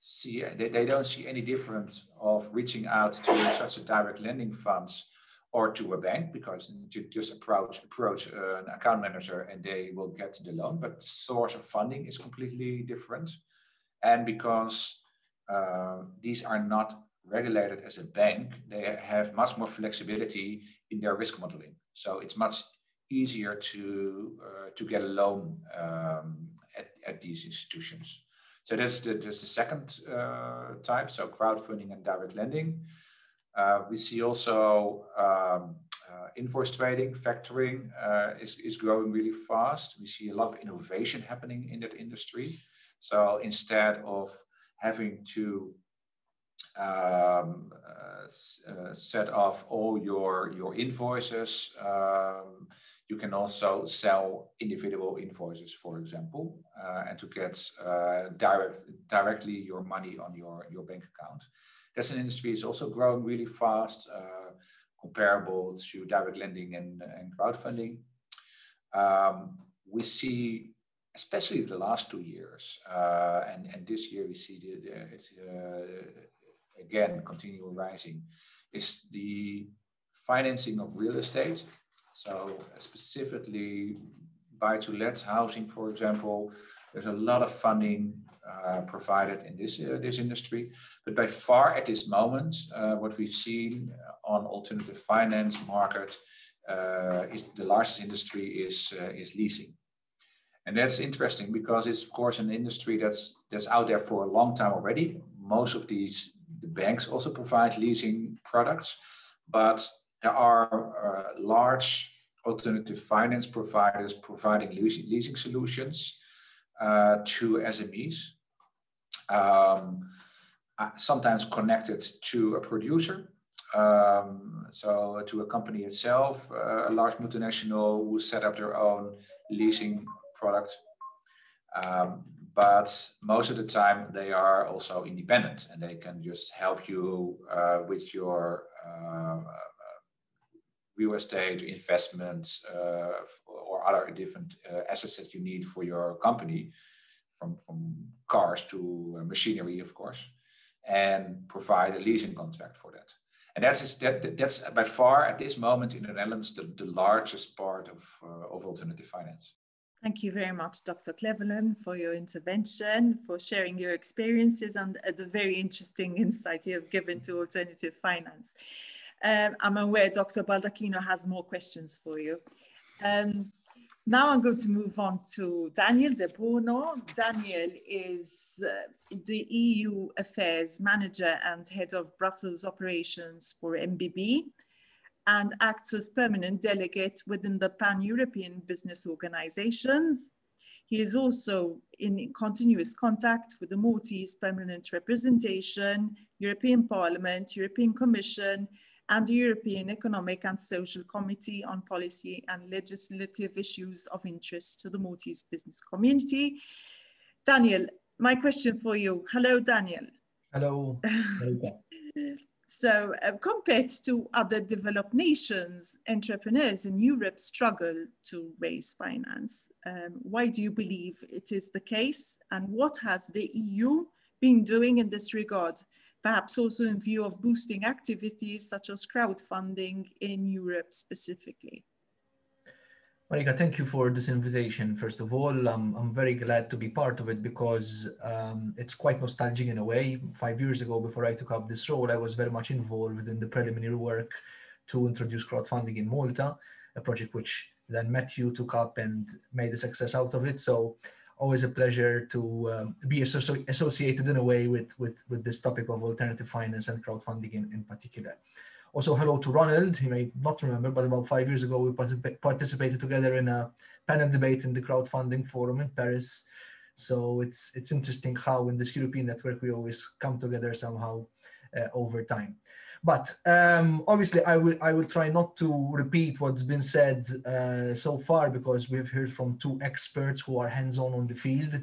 see, they, they don't see any difference of reaching out to such a direct lending funds or to a bank because you just approach approach uh, an account manager and they will get the loan. But the source of funding is completely different, and because uh, these are not regulated as a bank, they have much more flexibility in their risk modeling. So it's much easier to uh, to get a loan um, at, at these institutions. So that's the, that's the second uh, type, so crowdfunding and direct lending. Uh, we see also um, uh, invoice trading, factoring uh, is, is growing really fast. We see a lot of innovation happening in that industry. So instead of having to um, uh, uh, set off all your, your invoices, um, you can also sell individual invoices, for example, uh, and to get direct, directly your money on your, your bank account. That's an industry is also growing really fast, uh, comparable to direct lending and, and crowdfunding. Um, we see, especially the last two years, uh, and, and this year we see the, the it, uh, again continue rising, is the financing of real estate. So specifically buy to let housing, for example, there's a lot of funding provided in this uh, this industry. But by far at this moment, uh, what we've seen on alternative finance market uh, is the largest industry is uh, is leasing. And that's interesting because it's of course an industry that's that's out there for a long time already. Most of these the banks also provide leasing products, but there are uh, large alternative finance providers providing leasing, leasing solutions uh, to SMEs, um, uh, sometimes connected to a producer, um, so to a company itself, uh, a large multinational who set up their own leasing product. Um, but most of the time they are also independent and they can just help you uh, with your uh, real estate investments uh, or other different uh, assets that you need for your company, from, from cars to uh, machinery, of course, and provide a leasing contract for that. And that's, that, that's by far at this moment in the Netherlands the, the largest part of, uh, of alternative finance. Thank you very much, Dr. Kleverlaan, for your intervention, for sharing your experiences and uh, the very interesting insight you have given to alternative finance. Um, I'm aware Dr. Baldacchino has more questions for you. Um, now I'm going to move on to Daniel Debono. Daniel is uh, the EU Affairs Manager and Head of Brussels Operations for MBB and acts as permanent delegate within the Pan-European Business Organizations. He is also in continuous contact with the Maltese Permanent Representation, European Parliament, European Commission, and the European Economic and Social Committee on Policy and Legislative Issues of Interest to the Maltese business community. Daniel, my question for you. Hello, Daniel. Hello. so uh, compared to other developed nations, entrepreneurs in Europe struggle to raise finance. Um, why do you believe it is the case? And what has the EU been doing in this regard? Perhaps also in view of boosting activities such as crowdfunding in Europe specifically? Marika, thank you for this invitation. First of all, I'm very glad to be part of it because um, it's quite nostalgic in a way. Five years ago, before I took up this role, I was very much involved in the preliminary work to introduce crowdfunding in Malta, a project which then Matthew took up and made a success out of it. So always a pleasure to um, be associated in a way with, with, with this topic of alternative finance and crowdfunding in, in particular. Also, hello to Ronald. He may not remember, but about five years ago, we participated together in a panel debate in the crowdfunding forum in Paris. So it's it's interesting how in this European network we always come together somehow uh, over time. But um, obviously, I will I will try not to repeat what's been said uh, so far because we've heard from two experts who are hands-on on the field.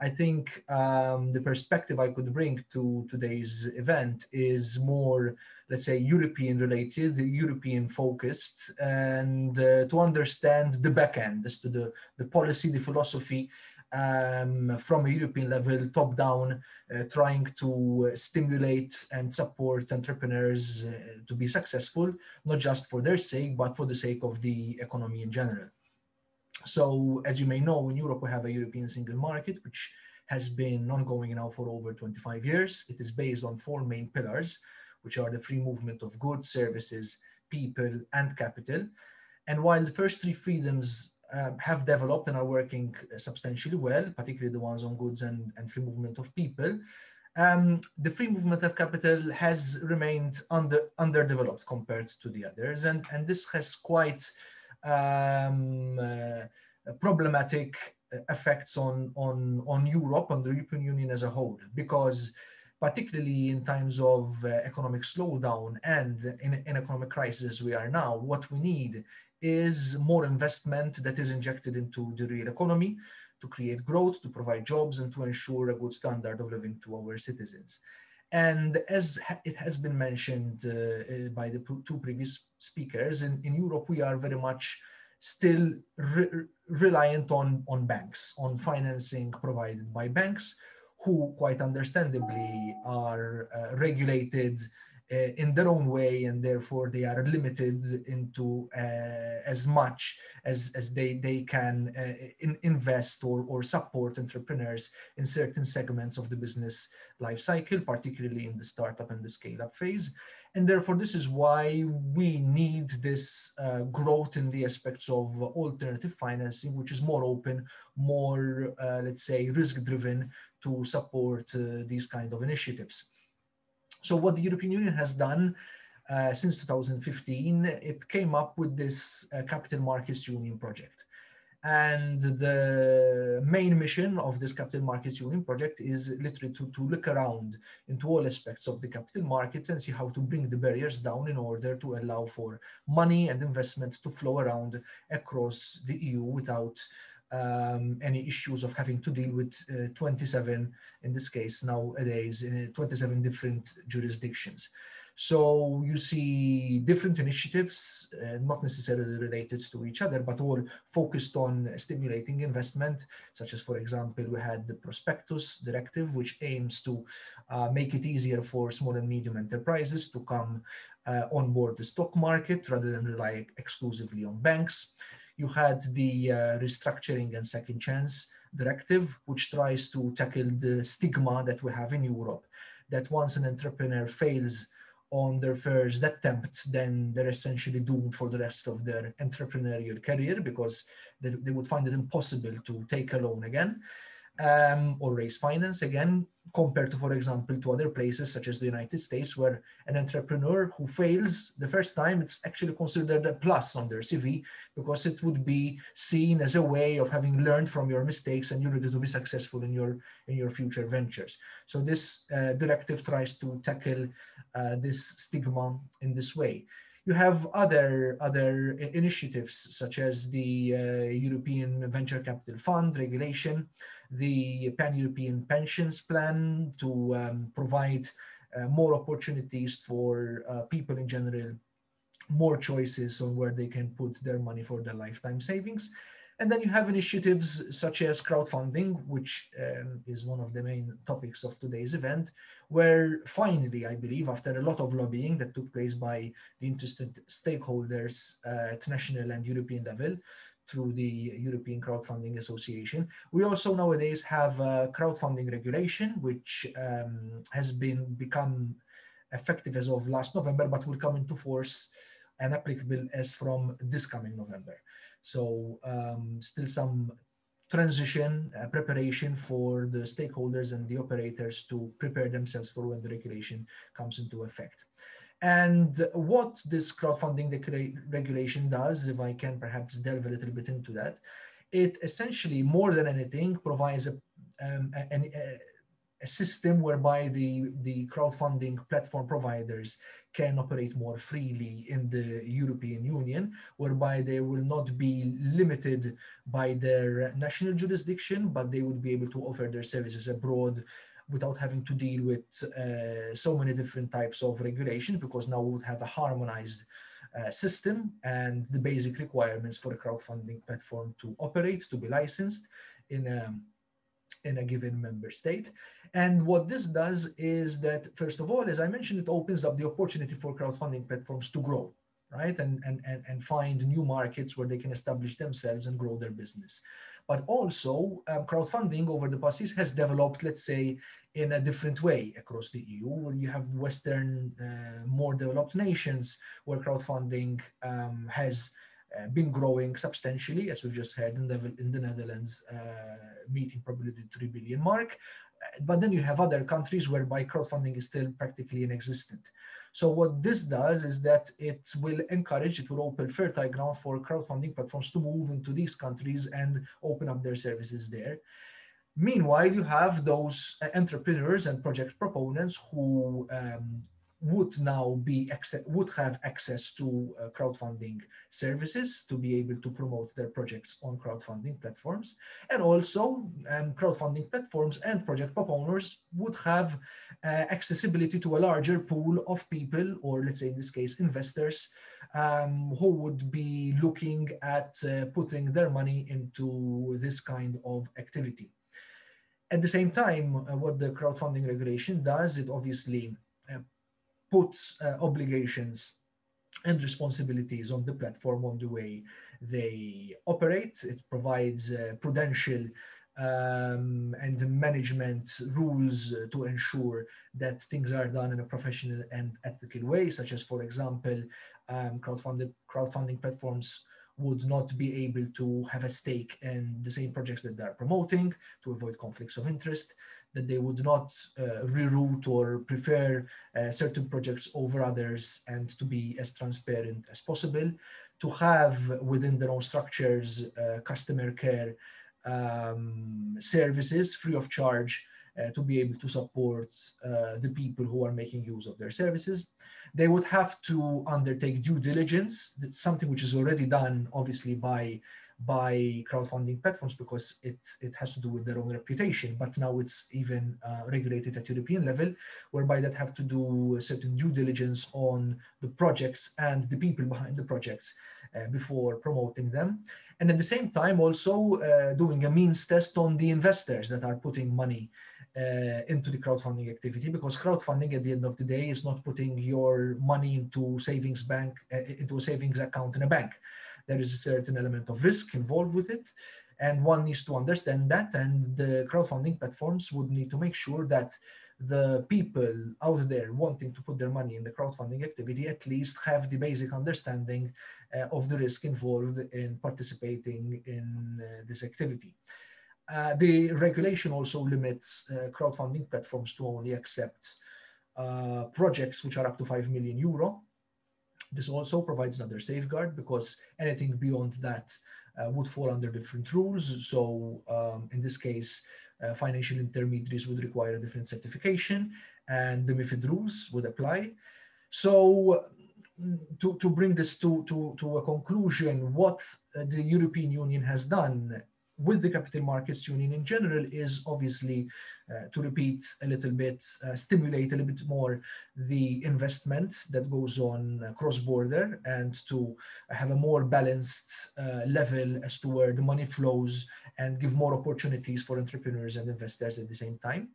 I think um, the perspective I could bring to today's event is more, let's say, European related, European focused, and uh, to understand the back end as to the, the policy, the philosophy, um, from a European level, top down, uh, trying to stimulate and support entrepreneurs uh, to be successful, not just for their sake, but for the sake of the economy in general. So, as you may know, in Europe, we have a European single market, which has been ongoing now for over 25 years. It is based on four main pillars, which are the free movement of goods, services, people, and capital. And while the first three freedoms um, have developed and are working substantially well, particularly the ones on goods and, and free movement of people. Um, the free movement of capital has remained under underdeveloped compared to the others, and, and this has quite um, uh, problematic effects on, on, on Europe, on the European Union as a whole, because particularly in times of uh, economic slowdown and in, in economic crisis we are now, what we need is more investment that is injected into the real economy to create growth, to provide jobs, and to ensure a good standard of living to our citizens. And as it has been mentioned uh, uh, by the two previous speakers, in, in Europe, we are very much still re reliant on, on banks, on financing provided by banks, who quite understandably are uh, regulated in their own way and therefore they are limited into uh, as much as, as they, they can uh, in, invest or, or support entrepreneurs in certain segments of the business life cycle, particularly in the startup and the scale up phase. And therefore, this is why we need this uh, growth in the aspects of alternative financing, which is more open, more, uh, let's say, risk driven to support uh, these kind of initiatives. So what the European Union has done uh, since 2015, it came up with this uh, Capital Markets Union project. And the main mission of this Capital Markets Union project is literally to, to look around into all aspects of the capital markets and see how to bring the barriers down in order to allow for money and investment to flow around across the EU without um, any issues of having to deal with uh, 27, in this case nowadays, in 27 different jurisdictions. So you see different initiatives, uh, not necessarily related to each other, but all focused on stimulating investment, such as, for example, we had the prospectus directive, which aims to uh, make it easier for small and medium enterprises to come uh, on board the stock market rather than rely exclusively on banks. You had the uh, restructuring and second chance directive, which tries to tackle the stigma that we have in Europe, that once an entrepreneur fails on their first attempt, then they're essentially doomed for the rest of their entrepreneurial career because they, they would find it impossible to take a loan again um, or raise finance again, compared to, for example, to other places such as the United States, where an entrepreneur who fails the first time, it's actually considered a plus on their CV because it would be seen as a way of having learned from your mistakes and you're ready to be successful in your in your future ventures. So this uh, directive tries to tackle uh, this stigma in this way. You have other other initiatives such as the uh, European Venture Capital Fund regulation the Pan-European Pensions Plan to um, provide uh, more opportunities for uh, people in general, more choices on where they can put their money for their lifetime savings. And then you have initiatives such as crowdfunding, which um, is one of the main topics of today's event, where finally, I believe, after a lot of lobbying that took place by the interested stakeholders uh, at national and European level, through the European Crowdfunding Association. We also nowadays have a crowdfunding regulation, which um, has been become effective as of last November, but will come into force and applicable as from this coming November. So um, still some transition uh, preparation for the stakeholders and the operators to prepare themselves for when the regulation comes into effect. And what this crowdfunding regulation does, if I can perhaps delve a little bit into that, it essentially, more than anything, provides a, um, a, a system whereby the, the crowdfunding platform providers can operate more freely in the European Union, whereby they will not be limited by their national jurisdiction, but they would be able to offer their services abroad without having to deal with uh, so many different types of regulation because now we would have a harmonized uh, system and the basic requirements for a crowdfunding platform to operate, to be licensed in a, in a given member state. And what this does is that, first of all, as I mentioned, it opens up the opportunity for crowdfunding platforms to grow, right? And, and, and, and find new markets where they can establish themselves and grow their business but also um, crowdfunding over the past years has developed, let's say, in a different way across the EU, where you have Western, uh, more developed nations where crowdfunding um, has uh, been growing substantially, as we've just heard in the, in the Netherlands, uh, meeting probably the 3 billion mark. But then you have other countries whereby crowdfunding is still practically inexistent. So what this does is that it will encourage, it will open fertile ground for crowdfunding platforms to move into these countries and open up their services there. Meanwhile, you have those uh, entrepreneurs and project proponents who um, would now be would have access to uh, crowdfunding services to be able to promote their projects on crowdfunding platforms. And also um, crowdfunding platforms and project proponents would have uh, accessibility to a larger pool of people or let's say in this case investors um, who would be looking at uh, putting their money into this kind of activity. At the same time uh, what the crowdfunding regulation does it obviously puts uh, obligations and responsibilities on the platform on the way they operate. It provides uh, prudential um, and management rules to ensure that things are done in a professional and ethical way, such as, for example, um, crowdfunded, crowdfunding platforms would not be able to have a stake in the same projects that they're promoting to avoid conflicts of interest that they would not uh, reroute or prefer uh, certain projects over others and to be as transparent as possible, to have within their own structures uh, customer care um, services free of charge uh, to be able to support uh, the people who are making use of their services. They would have to undertake due diligence, something which is already done obviously by by crowdfunding platforms because it, it has to do with their own reputation. But now it's even uh, regulated at European level, whereby that have to do a certain due diligence on the projects and the people behind the projects uh, before promoting them. And at the same time, also uh, doing a means test on the investors that are putting money uh, into the crowdfunding activity because crowdfunding at the end of the day is not putting your money into savings bank uh, into a savings account in a bank there is a certain element of risk involved with it and one needs to understand that and the crowdfunding platforms would need to make sure that the people out there wanting to put their money in the crowdfunding activity at least have the basic understanding uh, of the risk involved in participating in uh, this activity. Uh, the regulation also limits uh, crowdfunding platforms to only accept uh, projects which are up to 5 million euro. This also provides another safeguard because anything beyond that uh, would fall under different rules. So um, in this case, uh, financial intermediaries would require a different certification and the MIFID rules would apply. So mm, to, to bring this to, to, to a conclusion, what the European Union has done with the capital markets union in general is obviously uh, to repeat a little bit uh, stimulate a little bit more the investment that goes on uh, cross border and to have a more balanced uh, level as to where the money flows and give more opportunities for entrepreneurs and investors at the same time.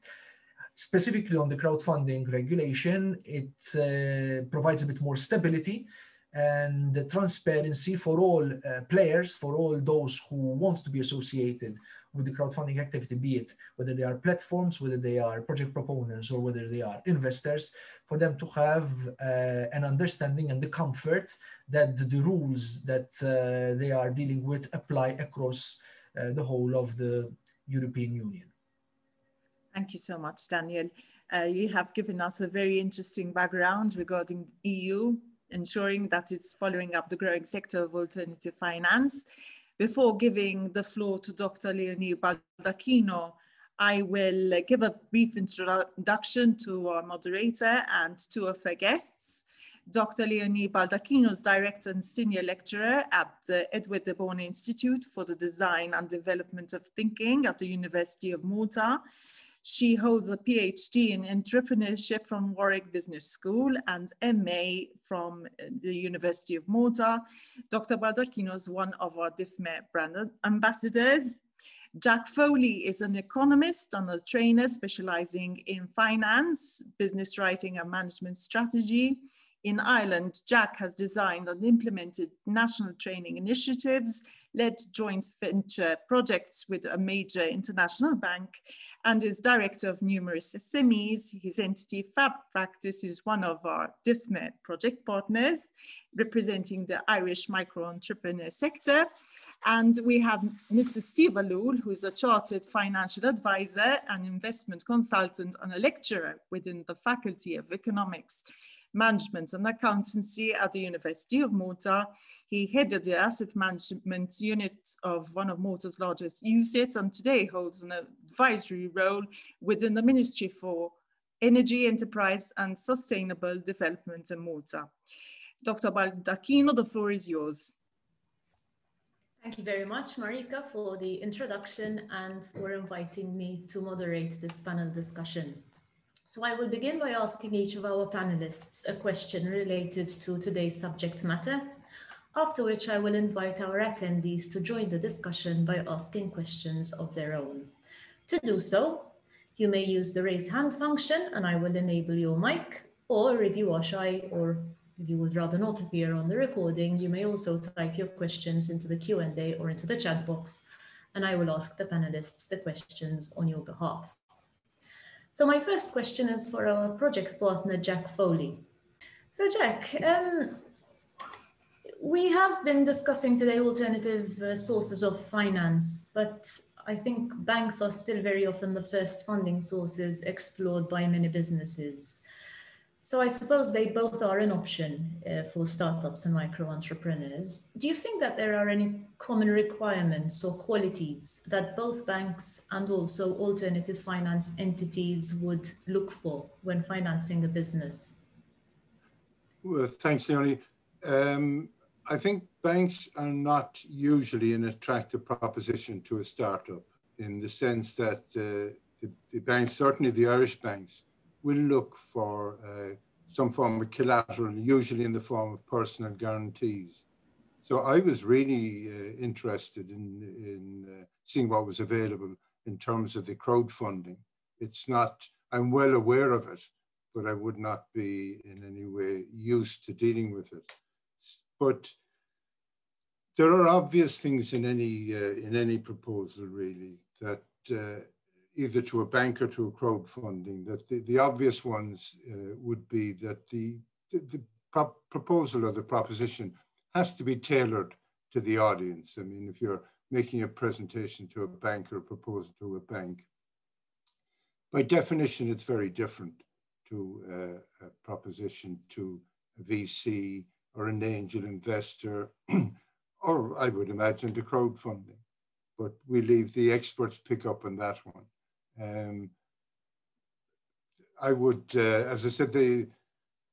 Specifically on the crowdfunding regulation it uh, provides a bit more stability and the transparency for all uh, players, for all those who want to be associated with the crowdfunding activity, be it whether they are platforms, whether they are project proponents, or whether they are investors, for them to have uh, an understanding and the comfort that the rules that uh, they are dealing with apply across uh, the whole of the European Union. Thank you so much, Daniel. Uh, you have given us a very interesting background regarding EU ensuring that it's following up the growing sector of alternative finance. Before giving the floor to Dr. Leonie Baldacchino, I will uh, give a brief introduction to our moderator and two of her guests. Dr. Leonie Baldacchino is Director and Senior Lecturer at the Edward de Bono Institute for the Design and Development of Thinking at the University of Malta. She holds a PhD in entrepreneurship from Warwick Business School and MA from uh, the University of Malta. Dr. Baldacchino is one of our DIFME brand ambassadors. Jack Foley is an economist and a trainer specializing in finance, business writing and management strategy. In Ireland, Jack has designed and implemented national training initiatives led joint venture projects with a major international bank and is director of numerous SMEs. His entity Fab Practice is one of our DIFME project partners, representing the Irish micro entrepreneur sector. And we have Mr. Steve Ellul, who's a chartered financial advisor and investment consultant and a lecturer within the Faculty of Economics Management and Accountancy at the University of Malta. He headed the asset management unit of one of Malta's largest UCITS and today holds an advisory role within the Ministry for Energy, Enterprise and Sustainable Development in Malta. Dr. Baldacchino, the floor is yours. Thank you very much, Marika, for the introduction and for inviting me to moderate this panel discussion. So I will begin by asking each of our panelists a question related to today's subject matter, after which I will invite our attendees to join the discussion by asking questions of their own. To do so, you may use the raise hand function and I will enable your mic, or if you are shy or if you would rather not appear on the recording, you may also type your questions into the Q&A or into the chat box, and I will ask the panelists the questions on your behalf. So my first question is for our project partner, Jack Foley. So Jack, um, we have been discussing today alternative uh, sources of finance, but I think banks are still very often the first funding sources explored by many businesses. So I suppose they both are an option uh, for startups and micro entrepreneurs. Do you think that there are any common requirements or qualities that both banks and also alternative finance entities would look for when financing a business? Well, thanks, Leonie. Um, I think banks are not usually an attractive proposition to a startup in the sense that uh, the, the, banks, certainly the Irish banks, will look for uh, some form of collateral, usually in the form of personal guarantees. So I was really uh, interested in, in uh, seeing what was available in terms of the crowdfunding. It's not, I'm well aware of it, but I would not be in any way used to dealing with it. But there are obvious things in any uh, in any proposal really that uh, either to a bank or to a crowdfunding that the, the obvious ones uh, would be that the the, the pro proposal or the proposition has to be tailored to the audience. I mean, if you're making a presentation to a bank or a proposal to a bank, by definition, it's very different to uh, a proposition to a VC or an angel investor, <clears throat> or I would imagine to crowdfunding. But we leave the experts pick up on that one. Um, I would, uh, as I said, the,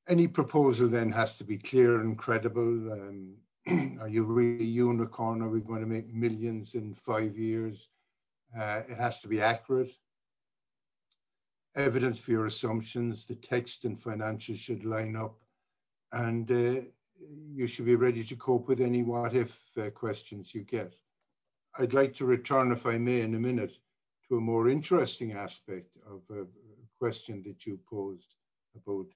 any proposal then has to be clear and credible. Um, <clears throat> are you really a unicorn? Are we going to make millions in five years? Uh, it has to be accurate. Evidence for your assumptions. The text and financials should line up. And uh, you should be ready to cope with any what if uh, questions you get. I'd like to return, if I may, in a minute to a more interesting aspect of a question that you posed about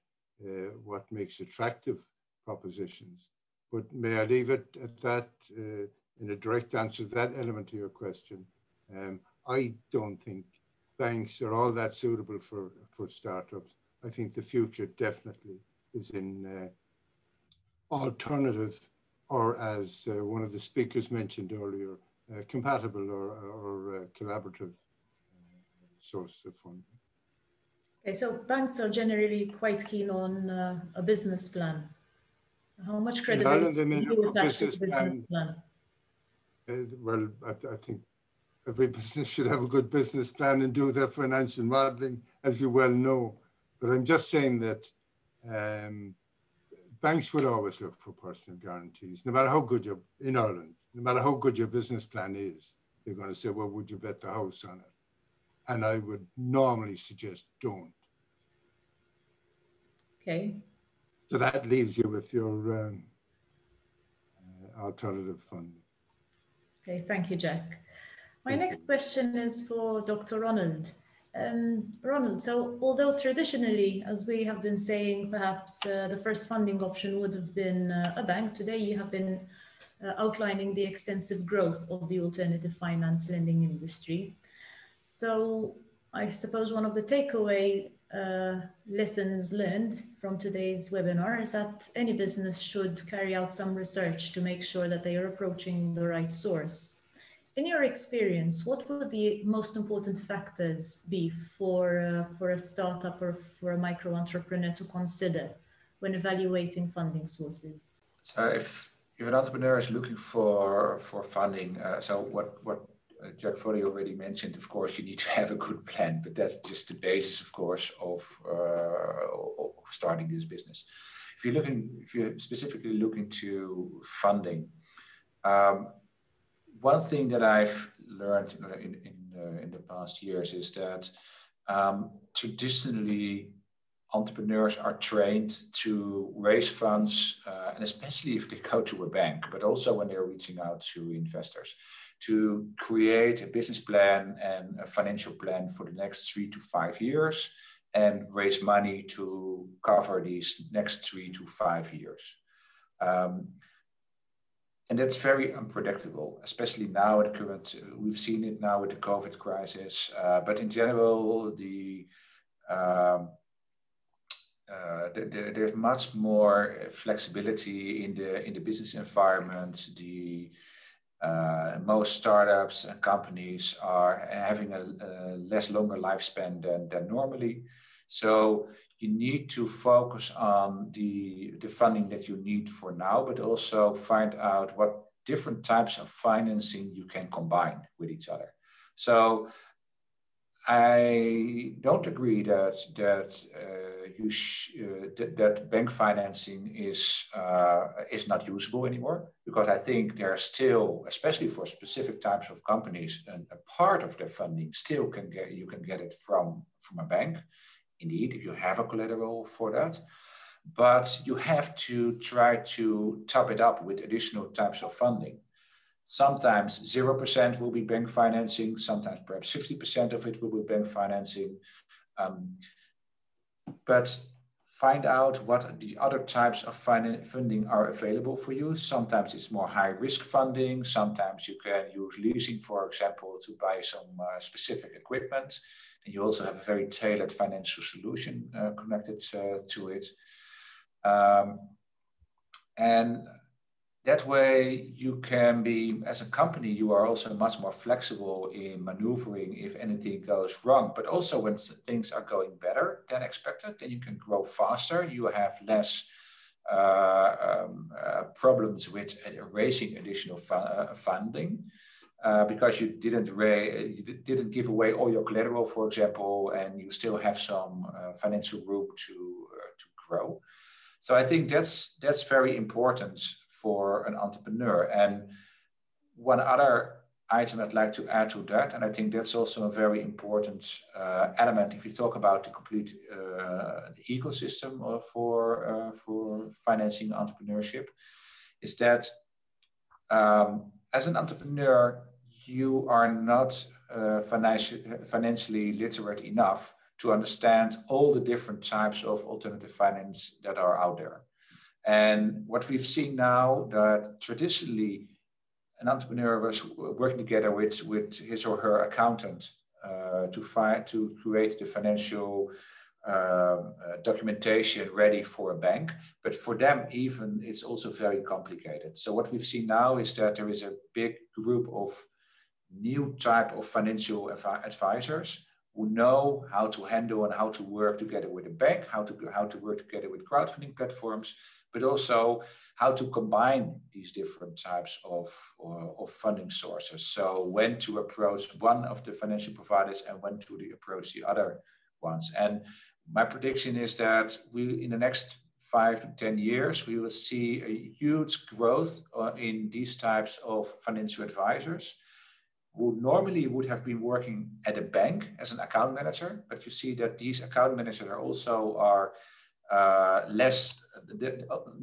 uh, what makes attractive propositions. But may I leave it at that uh, in a direct answer to that element of your question? Um, I don't think banks are all that suitable for, for startups. I think the future definitely is in uh, alternative or as uh, one of the speakers mentioned earlier, uh, compatible or, or uh, collaborative source of funding. Okay, so banks are generally quite keen on uh, a business plan. How much credibility do you attach to the business plan? plan? Uh, well, I, I, think every <laughs> business should have a good business plan and do their financial modeling, as you well know. But I'm just saying that um, banks will always look for personal guarantees, no matter how good your in Ireland, no matter how good your business plan is. They're going to say, "Well, would you bet the house on it?" And I would normally suggest don't. Okay. So that leaves you with your um, uh, alternative funding. Okay, thank you, Jack. My next question is for Dr. Ronald. Um, Ronald, so although traditionally, as we have been saying, perhaps uh, the first funding option would have been uh, a bank, today you have been uh, outlining the extensive growth of the alternative finance lending industry. So I suppose one of the takeaway uh, lessons learned from today's webinar is that any business should carry out some research to make sure that they are approaching the right source. In your experience, what would the most important factors be for, uh, for a startup or for a micro entrepreneur to consider when evaluating funding sources? So if, if an entrepreneur is looking for, for funding, uh, so what, what Jack Foley already mentioned, of course, you need to <laughs> have a good plan, but that's just the basis, of course, of, uh, of starting this business. If you're looking, if you're specifically looking to funding, um, one thing that I've learned in in, uh, in the past years is that um, traditionally entrepreneurs are trained to raise funds, uh, and especially if they go to a bank, but also when they're reaching out to investors to create a business plan and a financial plan for the next three to five years and raise money to cover these next three to five years. Um, and that's very unpredictable, especially now in the current, we've seen it now with the COVID crisis, uh, but in general, the, um, uh, the, the, there's much more flexibility in the in the business environment. The uh, most startups and companies are having a, a, less longer lifespan than, than normally. So you need to focus on the, the funding that you need for now, but also find out what different types of financing you can combine with each other. So I don't agree that that uh, you uh, that, bank financing is uh, is not usable anymore because I think there's still, especially for specific types of companies, and a part of their funding still can get you can get it from from a bank. Indeed, if you have a collateral for that, but you have to try to top it up with additional types of funding. Sometimes 0% will be bank financing, sometimes perhaps 50% of it will be bank financing. Um, but find out what the other types of funding are available for you. Sometimes it's more high risk funding. Sometimes you can use leasing, for example, to buy some uh, specific equipment. And you also have a very tailored financial solution uh, connected uh, to it. Um, and that way you can be as a company you are also much more flexible in maneuvering if anything goes wrong but also when things are going better than expected then you can grow faster you have less uh, um, uh, problems with raising additional fu uh, funding uh, because you didn't you didn't give away all your collateral, for example, and you still have some uh, financial room to uh, to grow. So I think that's that's very important for an entrepreneur. And one other item I'd like to add to that, and I think that's also a very important uh, element if you talk about the complete uh, ecosystem for uh, for financing entrepreneurship, is that um, as an entrepreneur you are not uh, financially literate enough to understand all the different types of alternative finance that are out there. And what we've seen now that traditionally an entrepreneur was working together with, with his or her accountant uh, to find to create the financial um, uh, documentation ready for a bank. But for them, even it's also very complicated. So what we've seen now is that there is a big group of new type of financial advisors who know how to handle and how to work together with a bank, how to how to work together with crowdfunding platforms, but also how to combine these different types of, uh, of funding sources. So when to approach one of the financial providers and when to approach the other ones. And my prediction is that we, in the next five to 10 years, we will see a huge growth uh, in these types of financial advisors who normally would have been working at a bank as an account manager, but you see that these account managers are also are uh, less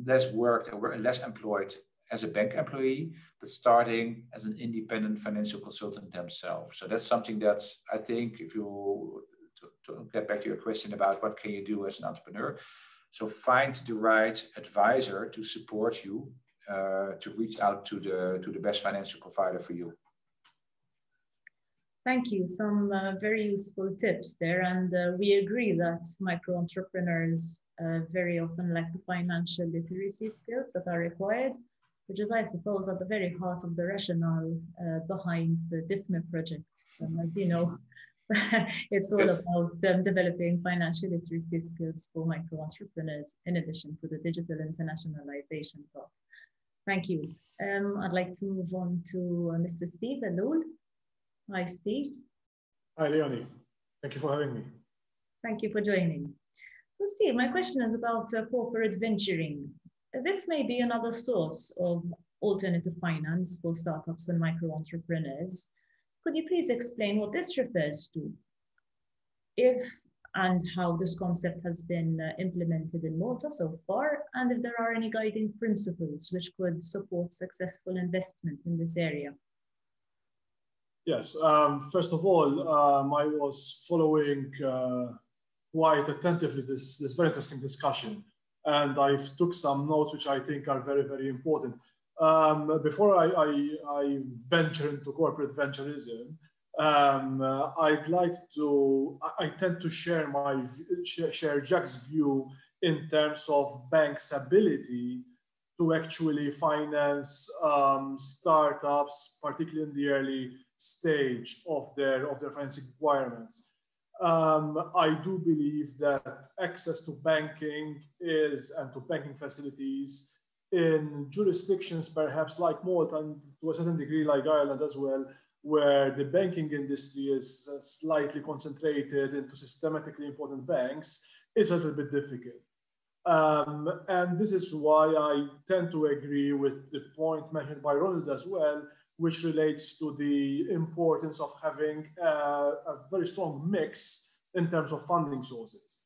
less worked or less employed as a bank employee, but starting as an independent financial consultant themselves. So that's something that I think if you to, to get back to your question about what can you do as an entrepreneur, so find the right advisor to support you uh, to reach out to the to the best financial provider for you. Thank you. Some uh, very useful tips there. And uh, we agree that micro entrepreneurs uh, very often lack the financial literacy skills that are required, which is, I suppose, at the very heart of the rationale uh, behind the DIFME project. Um, as you know, <laughs> it's all yes. about them developing financial literacy skills for micro entrepreneurs, in addition to the digital internationalization part. Thank you. Um, I'd like to move on to uh, Mr. Steve Ellul. Hi, Steve. Hi, Leonie. Thank you for having me. Thank you for joining. So, Steve, my question is about uh, corporate venturing. This may be another source of alternative finance for startups and micro entrepreneurs. Could you please explain what this refers to? If and how this concept has been uh, implemented in Malta so far, and if there are any guiding principles which could support successful investment in this area. Yes, um, first of all, um, I was following uh, quite attentively this, this very interesting discussion, and I've took some notes which I think are very, very important. Um, before I, I, I, venture into corporate venturism, um, uh, I'd like to, I, I tend to share my, share Jack's view in terms of banks' ability to actually finance um, startups, particularly in the early stage of their, of their financing requirements. Um, I do believe that access to banking is, and to banking facilities in jurisdictions perhaps like Malta and to a certain degree like Ireland as well, where the banking industry is uh, slightly concentrated into systematically important banks is a little bit difficult. Um, and this is why I tend to agree with the point mentioned by Ronald as well, which relates to the importance of having a, a very strong mix in terms of funding sources.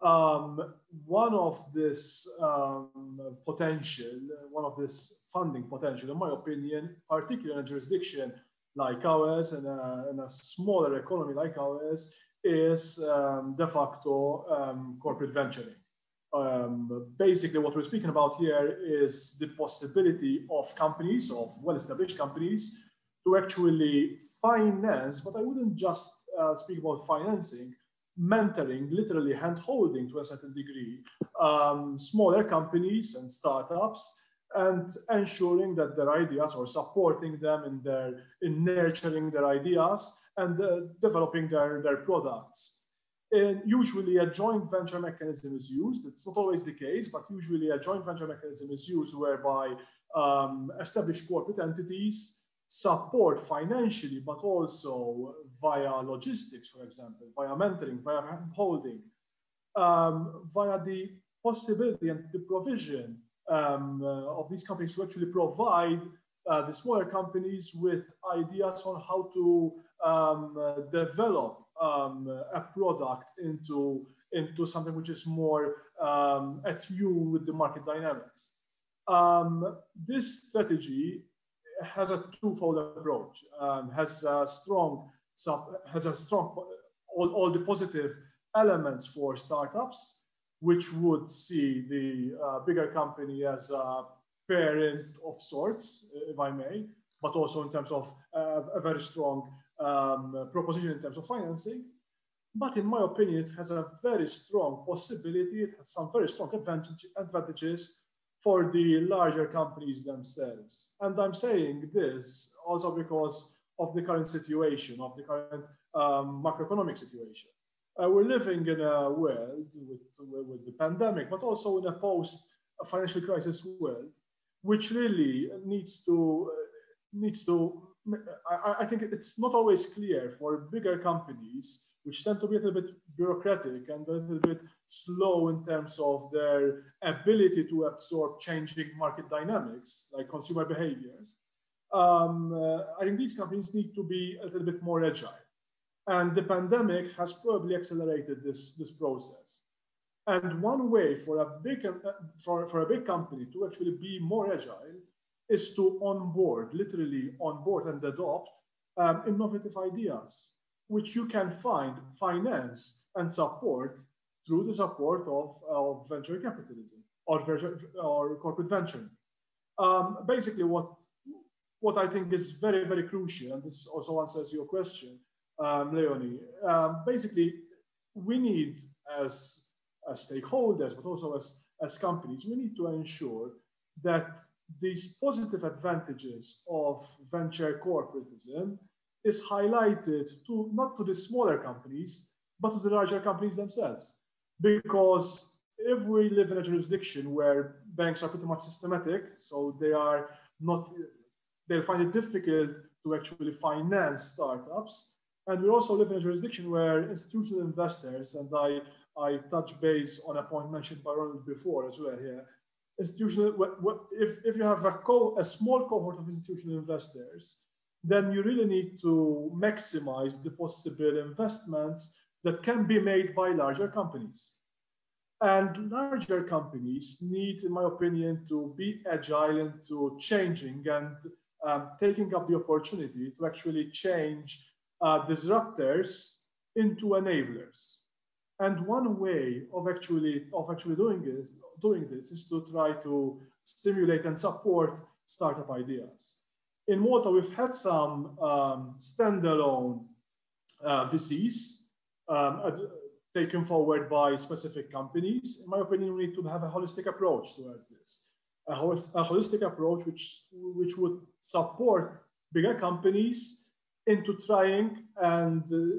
Um, one of this um, potential, one of this funding potential, in my opinion, particularly in a jurisdiction like ours and a, in a smaller economy like ours, is um, de facto um, corporate venturing. Um, basically, what we're speaking about here is the possibility of companies, of well-established companies, to actually finance, but I wouldn't just uh, speak about financing, mentoring, literally hand-holding to a certain degree, um, smaller companies and startups, and ensuring that their ideas or supporting them in their in nurturing their ideas and uh, developing their, their products. And usually a joint venture mechanism is used. It's not always the case, but usually a joint venture mechanism is used whereby um, established corporate entities support financially, but also via logistics, for example, via mentoring, via holding, um, via the possibility and the provision um, uh, of these companies to actually provide uh, the smaller companies with ideas on how to um, uh, develop um, a product into, into something which is more um, attuned with the market dynamics. Um, this strategy has a twofold approach, um, has a strong, has a strong, all, all the positive elements for startups, which would see the uh, bigger company as a parent of sorts, if I may, but also in terms of uh, a very strong um, proposition in terms of financing. But in my opinion, it has a very strong possibility, it has some very strong advantage, advantages for the larger companies themselves. And I'm saying this also because of the current situation, of the current um, macroeconomic situation. Uh, we're living in a world with, with the pandemic, but also in a post financial crisis world, which really needs to, uh, needs to I, I think it's not always clear for bigger companies which tend to be a little bit bureaucratic and a little bit slow in terms of their ability to absorb changing market dynamics, like consumer behaviors. Um, uh, I think these companies need to be a little bit more agile. And the pandemic has probably accelerated this, this process. And one way for a big uh, for, for a big company to actually be more agile is to onboard, literally onboard and adopt um, innovative ideas which you can find, finance, and support through the support of, of venture capitalism or, venture, or corporate venture. Um, basically, what, what I think is very, very crucial, and this also answers your question, um, Leonie, um, basically, we need as, as stakeholders, but also as, as companies, we need to ensure that these positive advantages of venture corporatism is highlighted to not to the smaller companies, but to the larger companies themselves. Because if we live in a jurisdiction where banks are pretty much systematic, so they are not, they'll find it difficult to actually finance startups. And we also live in a jurisdiction where institutional investors, and I, I touch base on a point mentioned by Ronald before as well here, institutional, if, if you have a, co, a small cohort of institutional investors then you really need to maximize the possible investments that can be made by larger companies. And larger companies need, in my opinion, to be agile into changing and um, taking up the opportunity to actually change uh, disruptors into enablers. And one way of actually of actually doing this, doing this is to try to stimulate and support startup ideas in Malta, we've had some um, standalone uh, VCs um, taken forward by specific companies. In my opinion, we need to have a holistic approach towards this. A, hol a holistic approach which, which would support bigger companies into trying and uh,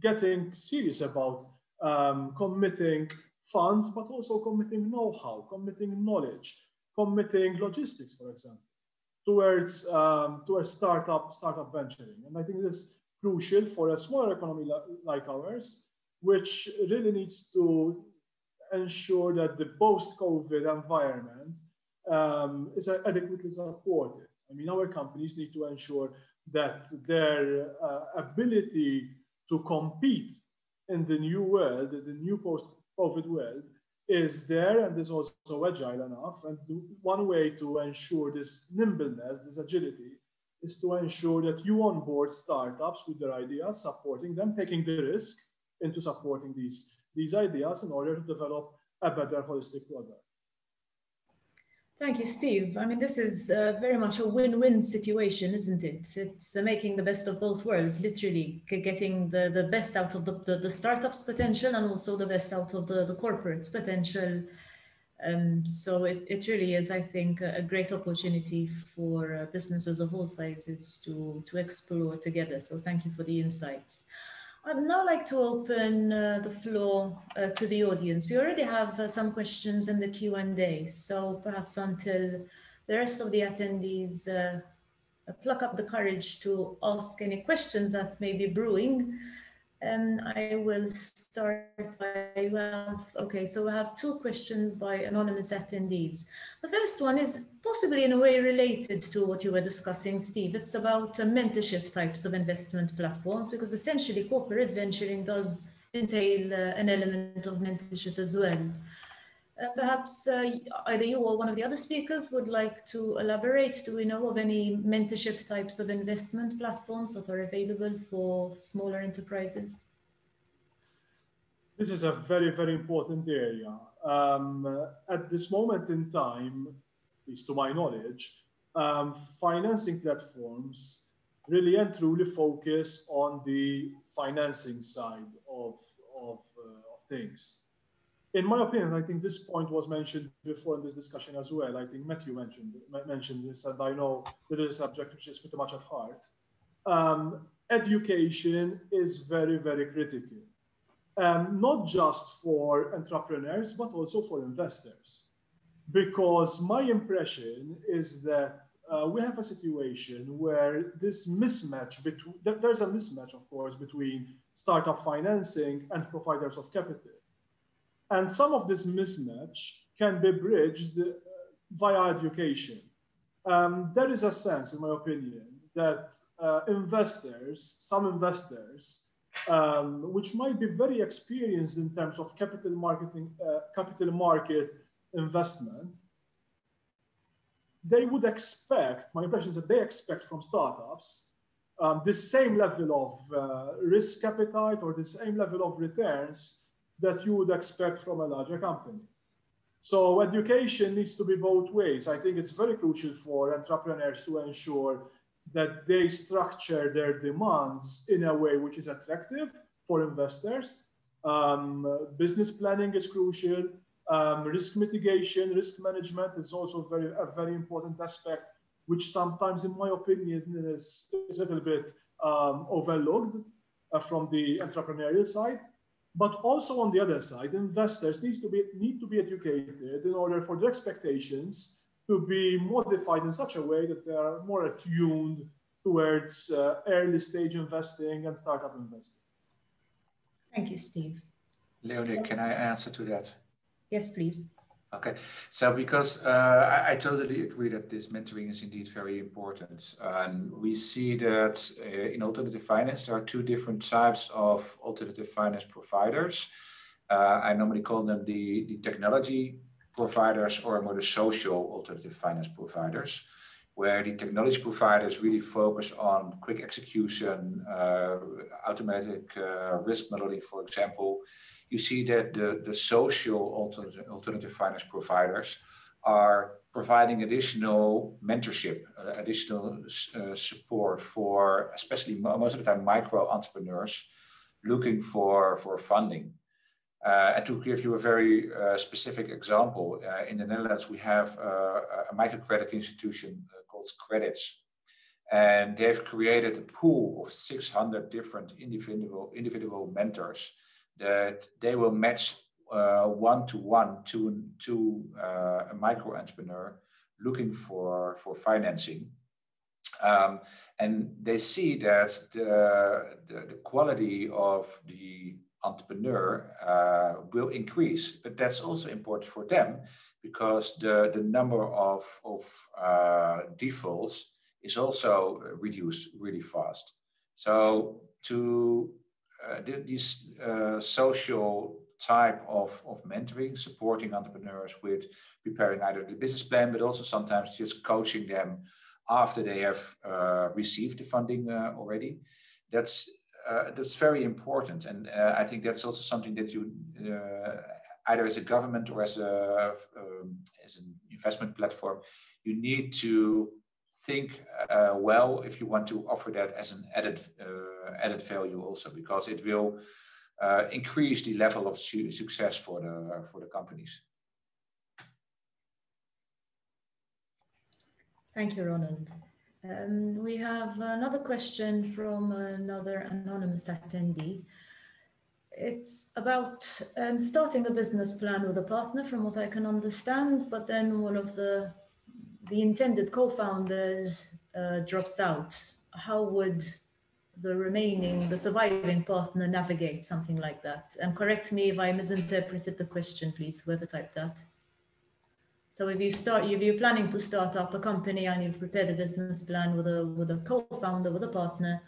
getting serious about um, committing funds, but also committing know-how, committing knowledge, committing logistics, for example. towards um, towards startup startup venturing. And I think this is crucial for a smaller economy like ours, which really needs to ensure that the post-COVID environment um, is adequately supported. I mean, our companies need to ensure that their uh, ability to compete in the new world, the new post-COVID world, is there and is also agile enough. And one way to ensure this nimbleness, this agility, is to ensure that you onboard startups with their ideas, supporting them, taking the risk into supporting these, these ideas in order to develop a better holistic product. Thank you, Steve. I mean, this is uh, very much a win-win situation, isn't it? It's uh, making the best of both worlds, literally getting the, the best out of the, the, the startup's potential and also the best out of the, the corporate's potential. Um, so it, it really is, I think, a, a great opportunity for uh, businesses of all sizes to, to explore together. So thank you for the insights. I'd now like to open uh, the floor uh, to the audience. We already have uh, some questions in the Q&A, so perhaps until the rest of the attendees uh, pluck up the courage to ask any questions that may be brewing, and I will start by, well, okay, so we have two questions by anonymous attendees. The first one is possibly in a way related to what you were discussing, Steve. It's about uh, mentorship types of investment platforms, because essentially corporate venturing does entail uh, an element of mentorship as well. Uh, perhaps uh, either you or one of the other speakers would like to elaborate. Do we know of any mentorship types of investment platforms that are available for smaller enterprises? This is a very, very important area. Um, at this moment in time, at least to my knowledge, um, financing platforms really and truly focus on the financing side of, of, uh, of things in my opinion, I think this point was mentioned before in this discussion as well. I think Matthew mentioned mentioned this, and I know that is a subject which is pretty much at heart. Um, education is very, very critical, um, not just for entrepreneurs, but also for investors. Because my impression is that uh, we have a situation where this mismatch between, there's a mismatch, of course, between startup financing and providers of capital. And some of this mismatch can be bridged uh, via education. Um, there is a sense, in my opinion, that uh, investors, some investors, um, which might be very experienced in terms of capital marketing, uh, capital market investment, they would expect, my impression is that they expect from startups um, the same level of uh, risk appetite or the same level of returns that you would expect from a larger company. So education needs to be both ways. I think it's very crucial for entrepreneurs to ensure that they structure their demands in a way which is attractive for investors. Um, business planning is crucial. Um, risk mitigation, risk management is also very a very important aspect, which sometimes, in my opinion, is, is a little bit um, overlooked uh, from the entrepreneurial side. But also on the other side, investors need to be, need to be educated in order for their expectations to be modified in such a way that they are more attuned towards uh, early stage investing and startup investing. Thank you, Steve. Leonie, can I answer to that? Yes, please. Okay, so because uh, I, I, totally agree that this mentoring is indeed very important. And we see that uh, in alternative finance, there are two different types of alternative finance providers. Uh, I normally call them the, the technology providers or more the social alternative finance providers, where the technology providers really focus on quick execution, uh, automatic uh, risk modeling, for example, you see that the, the social alternative, alternative finance providers are providing additional mentorship, uh, additional uh, support for, especially most of the time, micro entrepreneurs looking for, for funding. Uh, and to give you a very uh, specific example, uh, in the Netherlands, we have uh, a microcredit institution called Qredits. And they've created a pool of 600 different individual, individual mentors that they will match one to one to to uh, a micro entrepreneur looking for, for financing. Um, and they see that the, the, the, quality of the entrepreneur uh, will increase, but that's also important for them because the, the number of, of uh, defaults is also reduced really fast. So to uh, this uh, social type of, of mentoring, supporting entrepreneurs with preparing either the business plan, but also sometimes just coaching them after they have uh, received the funding uh, already. That's uh, that's very important, and uh, I think that's also something that you either as a government or as a um, as an investment platform, you need to think well if you want to offer that as an added added value also, because it will increase the level of su success for the for the companies. Thank you, Ronald. Um, we have another question from another anonymous attendee. It's about um, starting a business plan with a partner, from what I can understand, but then one of the the intended co-founders uh, drops out. How would the remaining, the surviving partner navigate something like that? And correct me if I misinterpreted the question, please, whoever typed that. So if you start, if you're planning to start up a company and you've prepared a business plan with a with a co-founder, with a partner,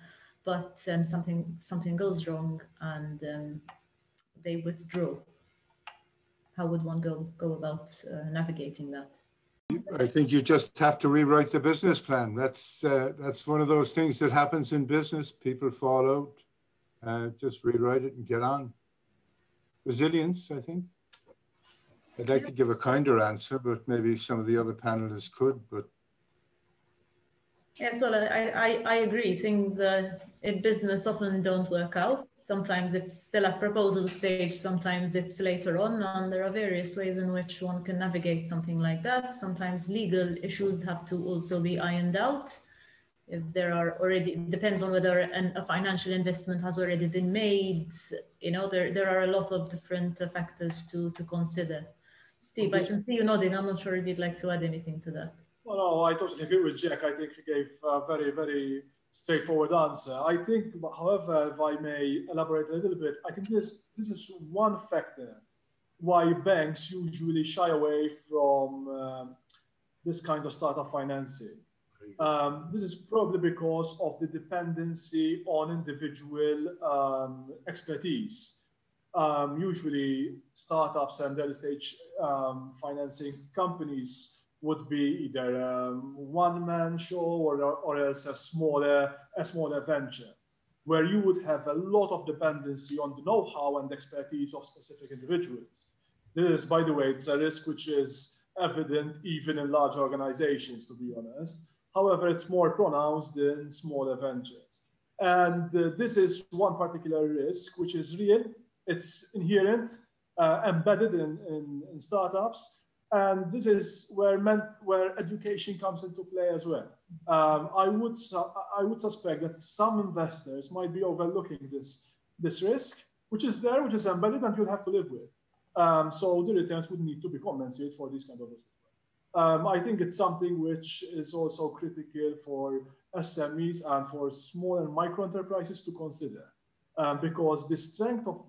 but um, something something goes wrong and um, they withdraw, how would one go go about uh, navigating that? I think you just have to rewrite the business plan. That's uh, that's one of those things that happens in business. People fall out. Uh, just rewrite it and get on. Resilience, I think. I'd like to give a kinder answer, but maybe some of the other panelists could, but. Yes, well, I, I, I agree. Things uh, in business often don't work out. Sometimes it's still at proposal stage, sometimes it's later on, and there are various ways in which one can navigate something like that. Sometimes legal issues have to also be ironed out. If there are already, it depends on whether an, a financial investment has already been made. You know, there, there are a lot of different factors to, to consider. Steve, I can see you nodding. I'm not sure if you'd like to add anything to that. Well, no, I totally agree with Jack. I think he gave a very, very straightforward answer. I think, however, if I may elaborate a little bit, I think this, this is one factor why banks usually shy away from um, this kind of startup financing. Um, this is probably because of the dependency on individual um, expertise um, usually startups and early stage um, financing companies would be either a one-man show or, or else a smaller, a smaller venture, where you would have a lot of dependency on the know-how and expertise of specific individuals. This is, by the way, it's a risk which is evident even in large organizations, to be honest. However, it's more pronounced in smaller ventures. And uh, this is one particular risk, which is real it's inherent, uh, embedded in, in, in, startups. And this is where, where education comes into play as well. Um, I, would, I would suspect that some investors might be overlooking this, this risk, which is there, which is embedded, and you'll have to live with. Um, so the returns would need to be compensated for these kind of risks. Um, I think it's something which is also critical for SMEs and for small and micro enterprises to consider, um, because the strength of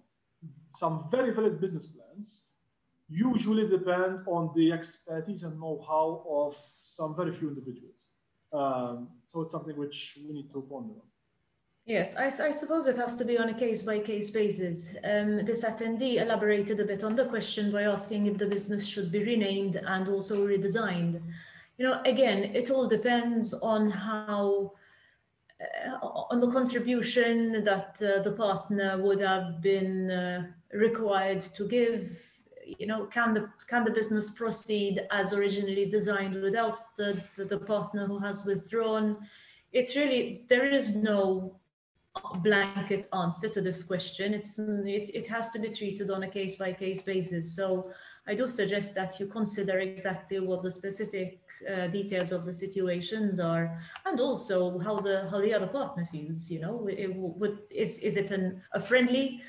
some very valid business plans usually depend on the expertise and know-how of some very few individuals. Um, so it's something which we need to ponder on. Yes, I, I, suppose it has to be on a case-by-case basis. Um, this attendee elaborated a bit on the question by asking if the business should be renamed and also redesigned. You know, again, it all depends on how uh, on the contribution that uh, the partner would have been uh, required to give you know can the can the business proceed as originally designed without the, the, the partner who has withdrawn? It's really there is no blanket answer to this question. It's it, it has to be treated on a case by case basis. So i do suggest that you consider exactly what the specific uh, details of the situations are and also how the how the other partner feels you know it, it, is is it an, a friendly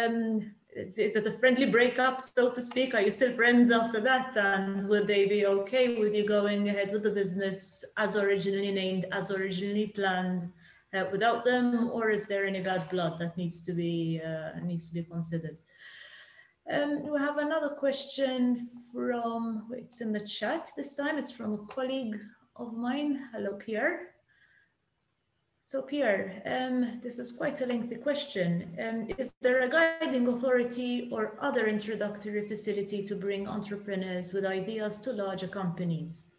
um, is, it a friendly breakup, so to speak? Are you still friends after that? And would they be okay with you going ahead with the business as originally named, as originally planned, uh, without them, or is there any bad blood that needs to be uh, needs to be considered? Um, we have another question from, it's in the chat this time, it's from a colleague of mine. Hello, Pierre. So Pierre, um, this is quite a lengthy question. Um, is there a guiding authority or other introductory facility to bring entrepreneurs with ideas to larger companies?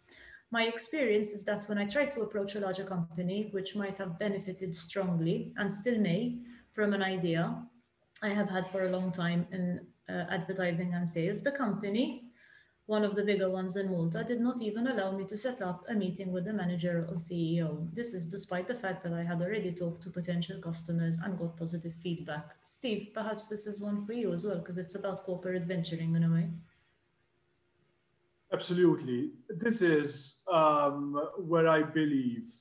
My experience is that when I try to approach a larger company, which might have benefited strongly and still may from an idea I have had for a long time in uh, advertising and sales, the company one of the bigger ones in Malta, did not even allow me to set up a meeting with the manager or CEO. This is despite the fact that I had already talked to potential customers and got positive feedback. Steve, perhaps this is one for you as well, because it's about corporate venturing in a way. Absolutely. This is um, where I believe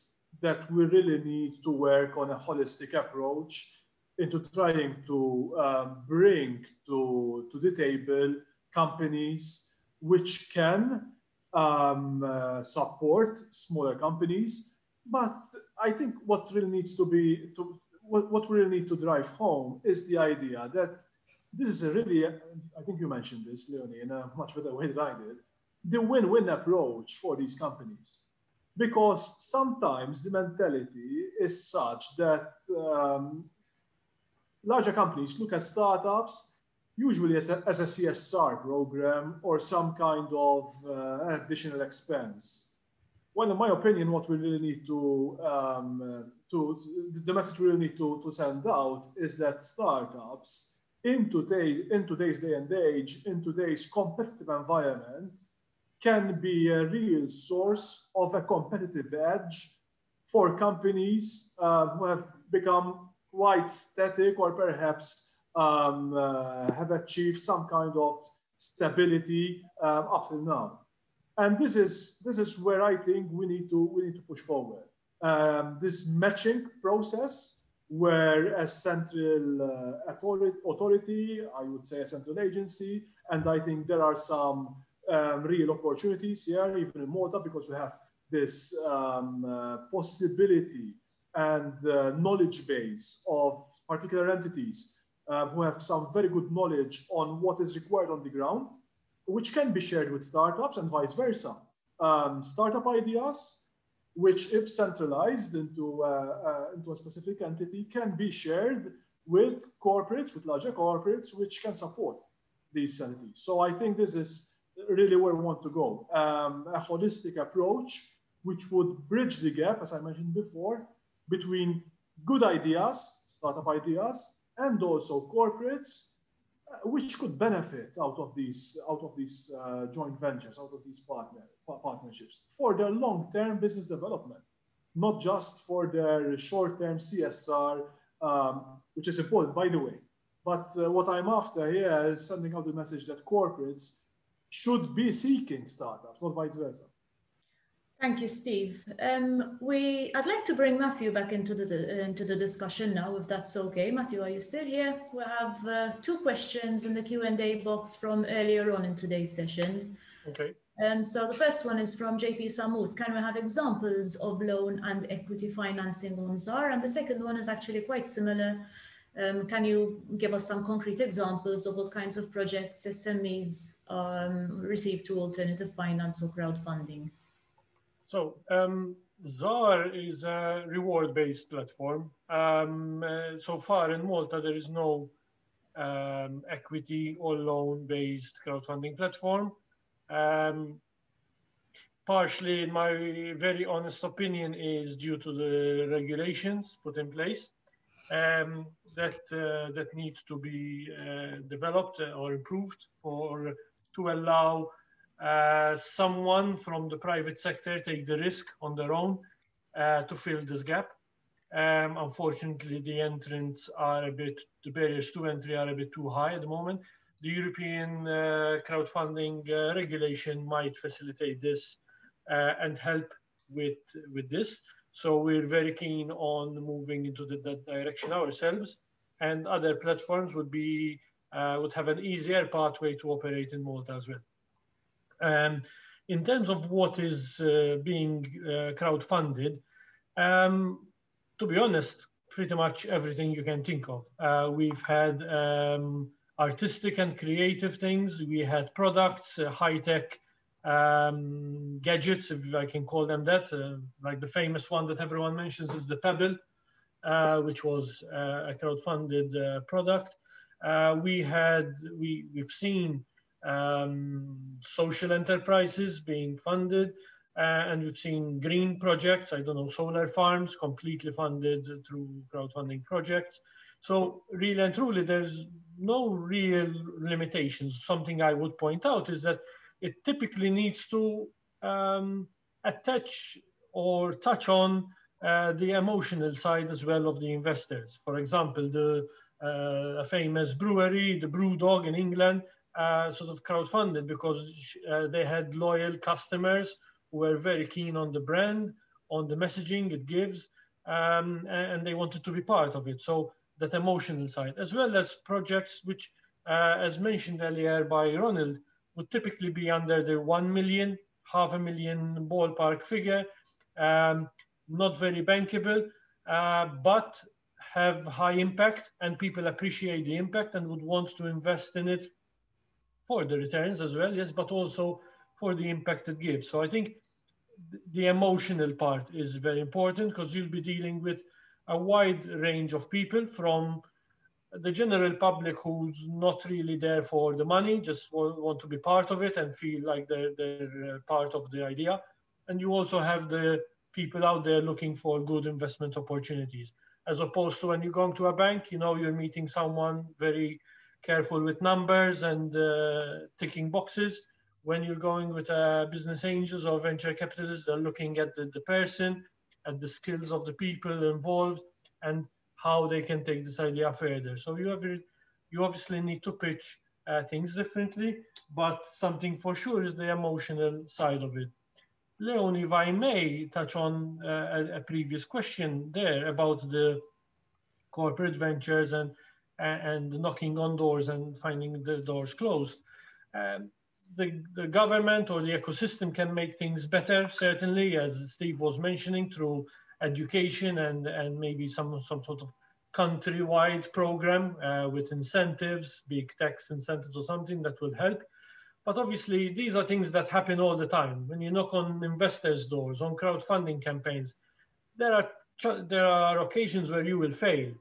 that we really need to work on a holistic approach into trying to um, bring to, to the table companies which can um, uh, support smaller companies. But I think what really needs to be, to, what, what we really need to drive home is the idea that this is a really, I think you mentioned this, Leonie, in a much better way than I did, the win-win approach for these companies. Because sometimes the mentality is such that um, larger companies look at startups usually as a, as a CSR program or some kind of uh, additional expense. Well, in my opinion, what we really need to, um, to the message we really need to, to send out is that startups in, today, in today's day and age, in today's competitive environment, can be a real source of a competitive edge for companies uh, who have become quite static or perhaps um, uh, have achieved some kind of stability um, up till now. And this is, this is where I think we need to, we need to push forward. Um, this matching process where a central uh, authority, authority, I would say a central agency, and I think there are some um, real opportunities here, even in Malta, because we have this um, uh, possibility and uh, knowledge base of particular entities uh, who have some very good knowledge on what is required on the ground, which can be shared with startups and vice versa. Um, startup ideas, which if centralized into, uh, uh, into a specific entity, can be shared with corporates, with larger corporates, which can support these entities. So I think this is really where we want to go. Um, a holistic approach, which would bridge the gap, as I mentioned before, between good ideas, startup ideas, and also corporates, uh, which could benefit out of these out of these uh, joint ventures, out of these partner partnerships for their long-term business development, not just for their short-term CSR, um, which is important, by the way. But uh, what I'm after here is sending out the message that corporates should be seeking startups, not vice versa. Thank you, Steve. Um, we, I'd like to bring Matthew back into the, into the discussion now, if that's okay. Matthew, are you still here? We have uh, two questions in the Q&A box from earlier on in today's session. Okay. Um, so the first one is from JP Sammut. Can we have examples of loan and equity financing on ZAAR? And the second one is actually quite similar. Um, can you give us some concrete examples of what kinds of projects SMEs um, receive through alternative finance or crowdfunding? So um, is a reward-based platform. Um, uh, so far in Malta, there is no um, equity or loan-based crowdfunding platform. Um, partially, in my very honest opinion, is due to the regulations put in place um, that uh, that need to be uh, developed or improved for to allow uh, someone from the private sector take the risk on their own uh, to fill this gap. Um, unfortunately, the entrants are a bit, the barriers to entry are a bit too high at the moment. The European uh, crowdfunding regulation might facilitate this and help with, with this. So we're very keen on moving into the, that direction ourselves. And other platforms would be uh, would have an easier pathway to operate in Malta as well. Um, in terms of what is uh, being uh, crowd-funded, um, to be honest, pretty much everything you can think of. Uh, we've had um, artistic and creative things. We had products, uh, high-tech um, gadgets, if I can call them that. Uh, like the famous one that everyone mentions is the Pebble, uh, which was a crowd-funded product. we had, we, we've seen um, social enterprises being funded. Uh, and we've seen green projects, I don't know, solar farms completely funded through crowdfunding projects. So really and truly, there's no real limitations. Something I would point out is that it typically needs to um, attach or touch on uh, the emotional side as well of the investors. For example, the uh, famous brewery, the Brewdog in England, uh, sort of crowdfunded because uh, they had loyal customers who were very keen on the brand, on the messaging it gives, um, and they wanted to be part of it. So that emotional side, as well as projects which, uh, as mentioned earlier by Ronald, would typically be under the 1 million, half a million ballpark figure, um, not very bankable, uh, but have high impact and people appreciate the impact and would want to invest in it for the returns as well, yes, but also for the impact it gives. So I think the emotional part is very important because you'll be dealing with a wide range of people from the general public who's not really there for the money, just want to be part of it and feel like they're, they're uh, part of the idea. And you also have the people out there looking for good investment opportunities, as opposed to when you're going to a bank, you know, you're meeting someone very careful with numbers and uh, ticking boxes. When you're going with uh, business angels or venture capitalists, they're looking at the, the person, at the skills of the people involved, and how they can take this idea further. So you have you obviously need to pitch uh, things differently, but something for sure is the emotional side of it. Leon, if I may touch on uh, a, a, previous question there about the corporate ventures and and knocking on doors and finding the doors closed. Um, the, the government or the ecosystem can make things better, certainly, as Steve was mentioning, through education and, and maybe some, some sort of countrywide program uh, with incentives, big tax incentives or something that will help. But obviously, these are things that happen all the time. When you knock on investors' doors, on crowdfunding campaigns, there are, there are occasions where you will fail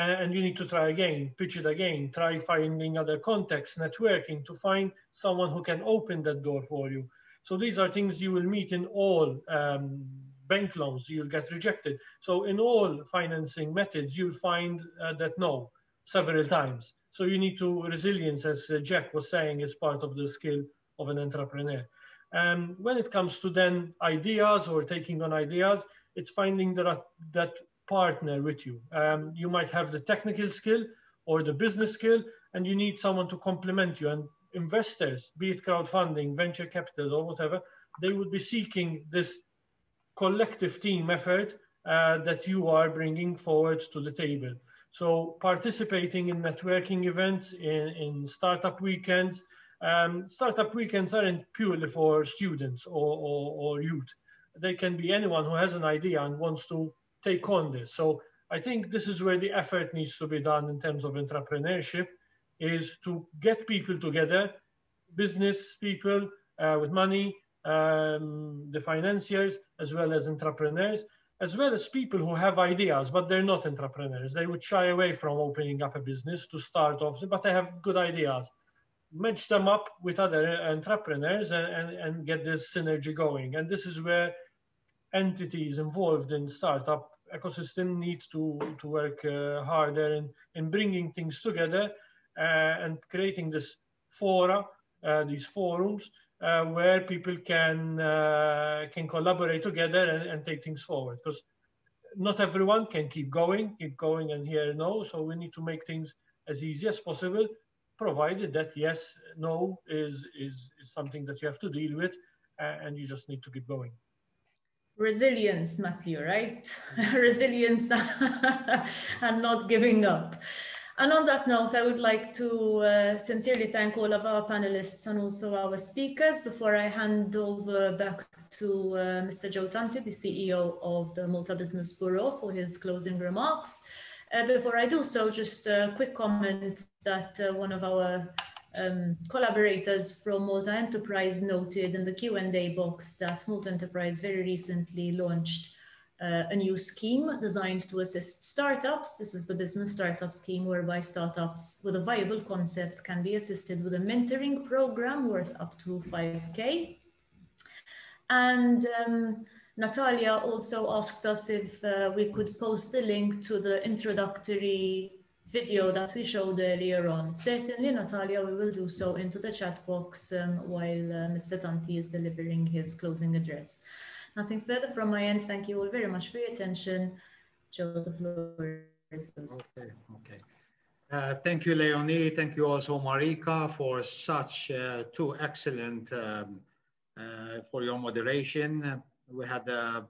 and you need to try again, pitch it again, try finding other contexts, networking to find someone who can open that door for you. So these are things you will meet in all um, bank loans, you'll get rejected. So in all financing methods, you'll find uh, that no, several times. So you need to, resilience, as uh, Jack was saying, is part of the skill of an entrepreneur. And when it comes to then ideas or taking on ideas, it's finding that, that partner with you. Um, you might have the technical skill or the business skill, and you need someone to complement you. And investors, be it crowdfunding, venture capital, or whatever, they would be seeking this collective team effort uh, that you are bringing forward to the table. So participating in networking events, in, in startup weekends. Um, startup weekends aren't purely for students or, or, or youth. They can be anyone who has an idea and wants to take on this. So I think this is where the effort needs to be done in terms of entrepreneurship is to get people together, business people uh, with money, um, the financiers, as well as entrepreneurs, as well as people who have ideas, but they're not entrepreneurs. They would shy away from opening up a business to start off, but they have good ideas. Match them up with other entrepreneurs and, and, and get this synergy going. And this is where entities involved in startup ecosystem need to, to work uh, harder in, in bringing things together uh, and creating this fora, uh, these forums, uh, where people can, uh, can collaborate together and, and take things forward. Because not everyone can keep going, keep going and hear no. So we need to make things as easy as possible, provided that yes, no is, is, is something that you have to deal with and you just need to keep going resilience, Matthew, right? <laughs> resilience <laughs> and not giving up. And on that note, I would like to uh, sincerely thank all of our panelists and also our speakers before I hand over back to uh, Mr. Joe Tanti, the CEO of the Malta Business Bureau for his closing remarks. Uh, before I do so, just a quick comment that uh, one of our um, collaborators from Malta Enterprise noted in the Q&A box that Malta Enterprise very recently launched uh, a new scheme designed to assist startups. This is the business startup scheme whereby startups with a viable concept can be assisted with a mentoring program worth up to 5K. And um, Natalia also asked us if uh, we could post the link to the introductory video that we showed earlier on. Certainly, Natalia, we will do so into the chat box um, while uh, Mr. Tanti is delivering his closing address. Nothing further from my end. Thank you all very much for your attention. Joe, the floor is yours. Okay, okay. Uh, thank you, Leonie. Thank you also, Marika, for such uh, two excellent, um, uh, for your moderation. We had a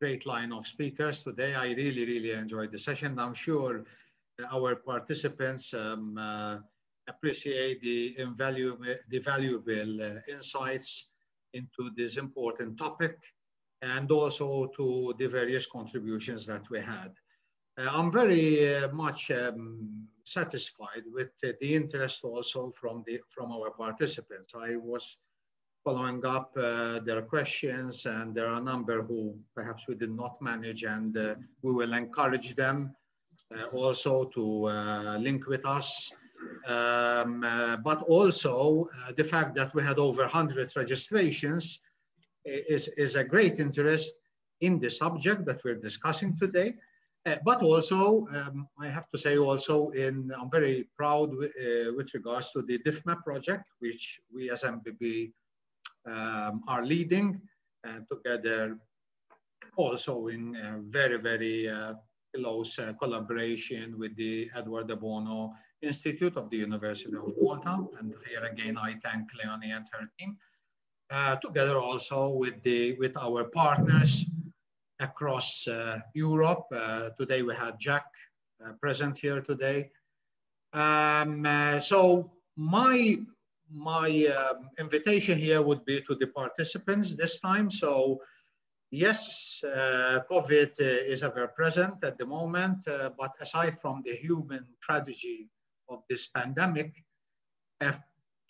great line of speakers today. I really, really enjoyed the session. I'm sure our participants um, uh, appreciate the invaluable, the valuable uh, insights into this important topic and also to the various contributions that we had. Uh, I'm very uh, much um, satisfied with uh, the interest also from, the, from our participants. I was following up uh, their questions and there are a number who perhaps we did not manage and uh, we will encourage them also to link with us. Um, but also the fact that we had over 100 registrations is, is a great interest in the subject that we're discussing today. Uh, but also, um, I have to say also, in, I'm very proud uh, with regards to the DIFMA project, which we as MBB um, are leading uh, together also in very, very uh, close uh, collaboration with the Edward de Bono Institute of the University of Malta. And here again, I thank Leonie and her team uh, together also with, the, with our partners across uh, Europe. Uh, today we had Jack uh, present here today. Um, uh, so my, my um, invitation here would be to the participants this time. So yes, uh, COVID is ever present at the moment, but aside from the human tragedy of this pandemic,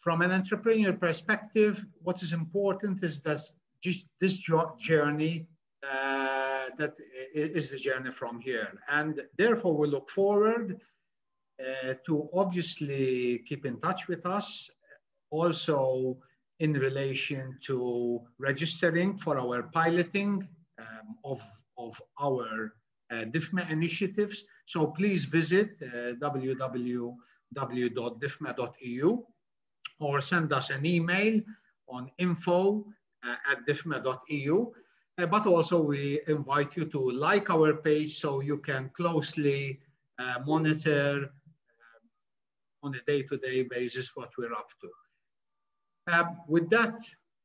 from an entrepreneur perspective, what is important is that just this journey uh, that is the journey from here. And therefore, we look forward uh, to obviously keep in touch with us, also in relation to registering for our piloting um, of, of our uh, DIFMA initiatives. So please visit uh, www.difma.eu or send us an email on info uh, at difma.eu. Uh, but also we invite you to like our page so you can closely uh, monitor um, on a day-to-day -day basis what we're up to. Uh, with that,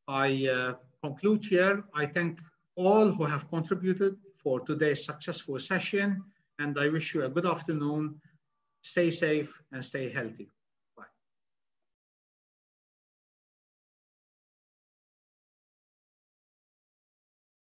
I uh, conclude here. I thank all who have contributed for today's successful session, and I wish you a good afternoon. Stay safe and stay healthy.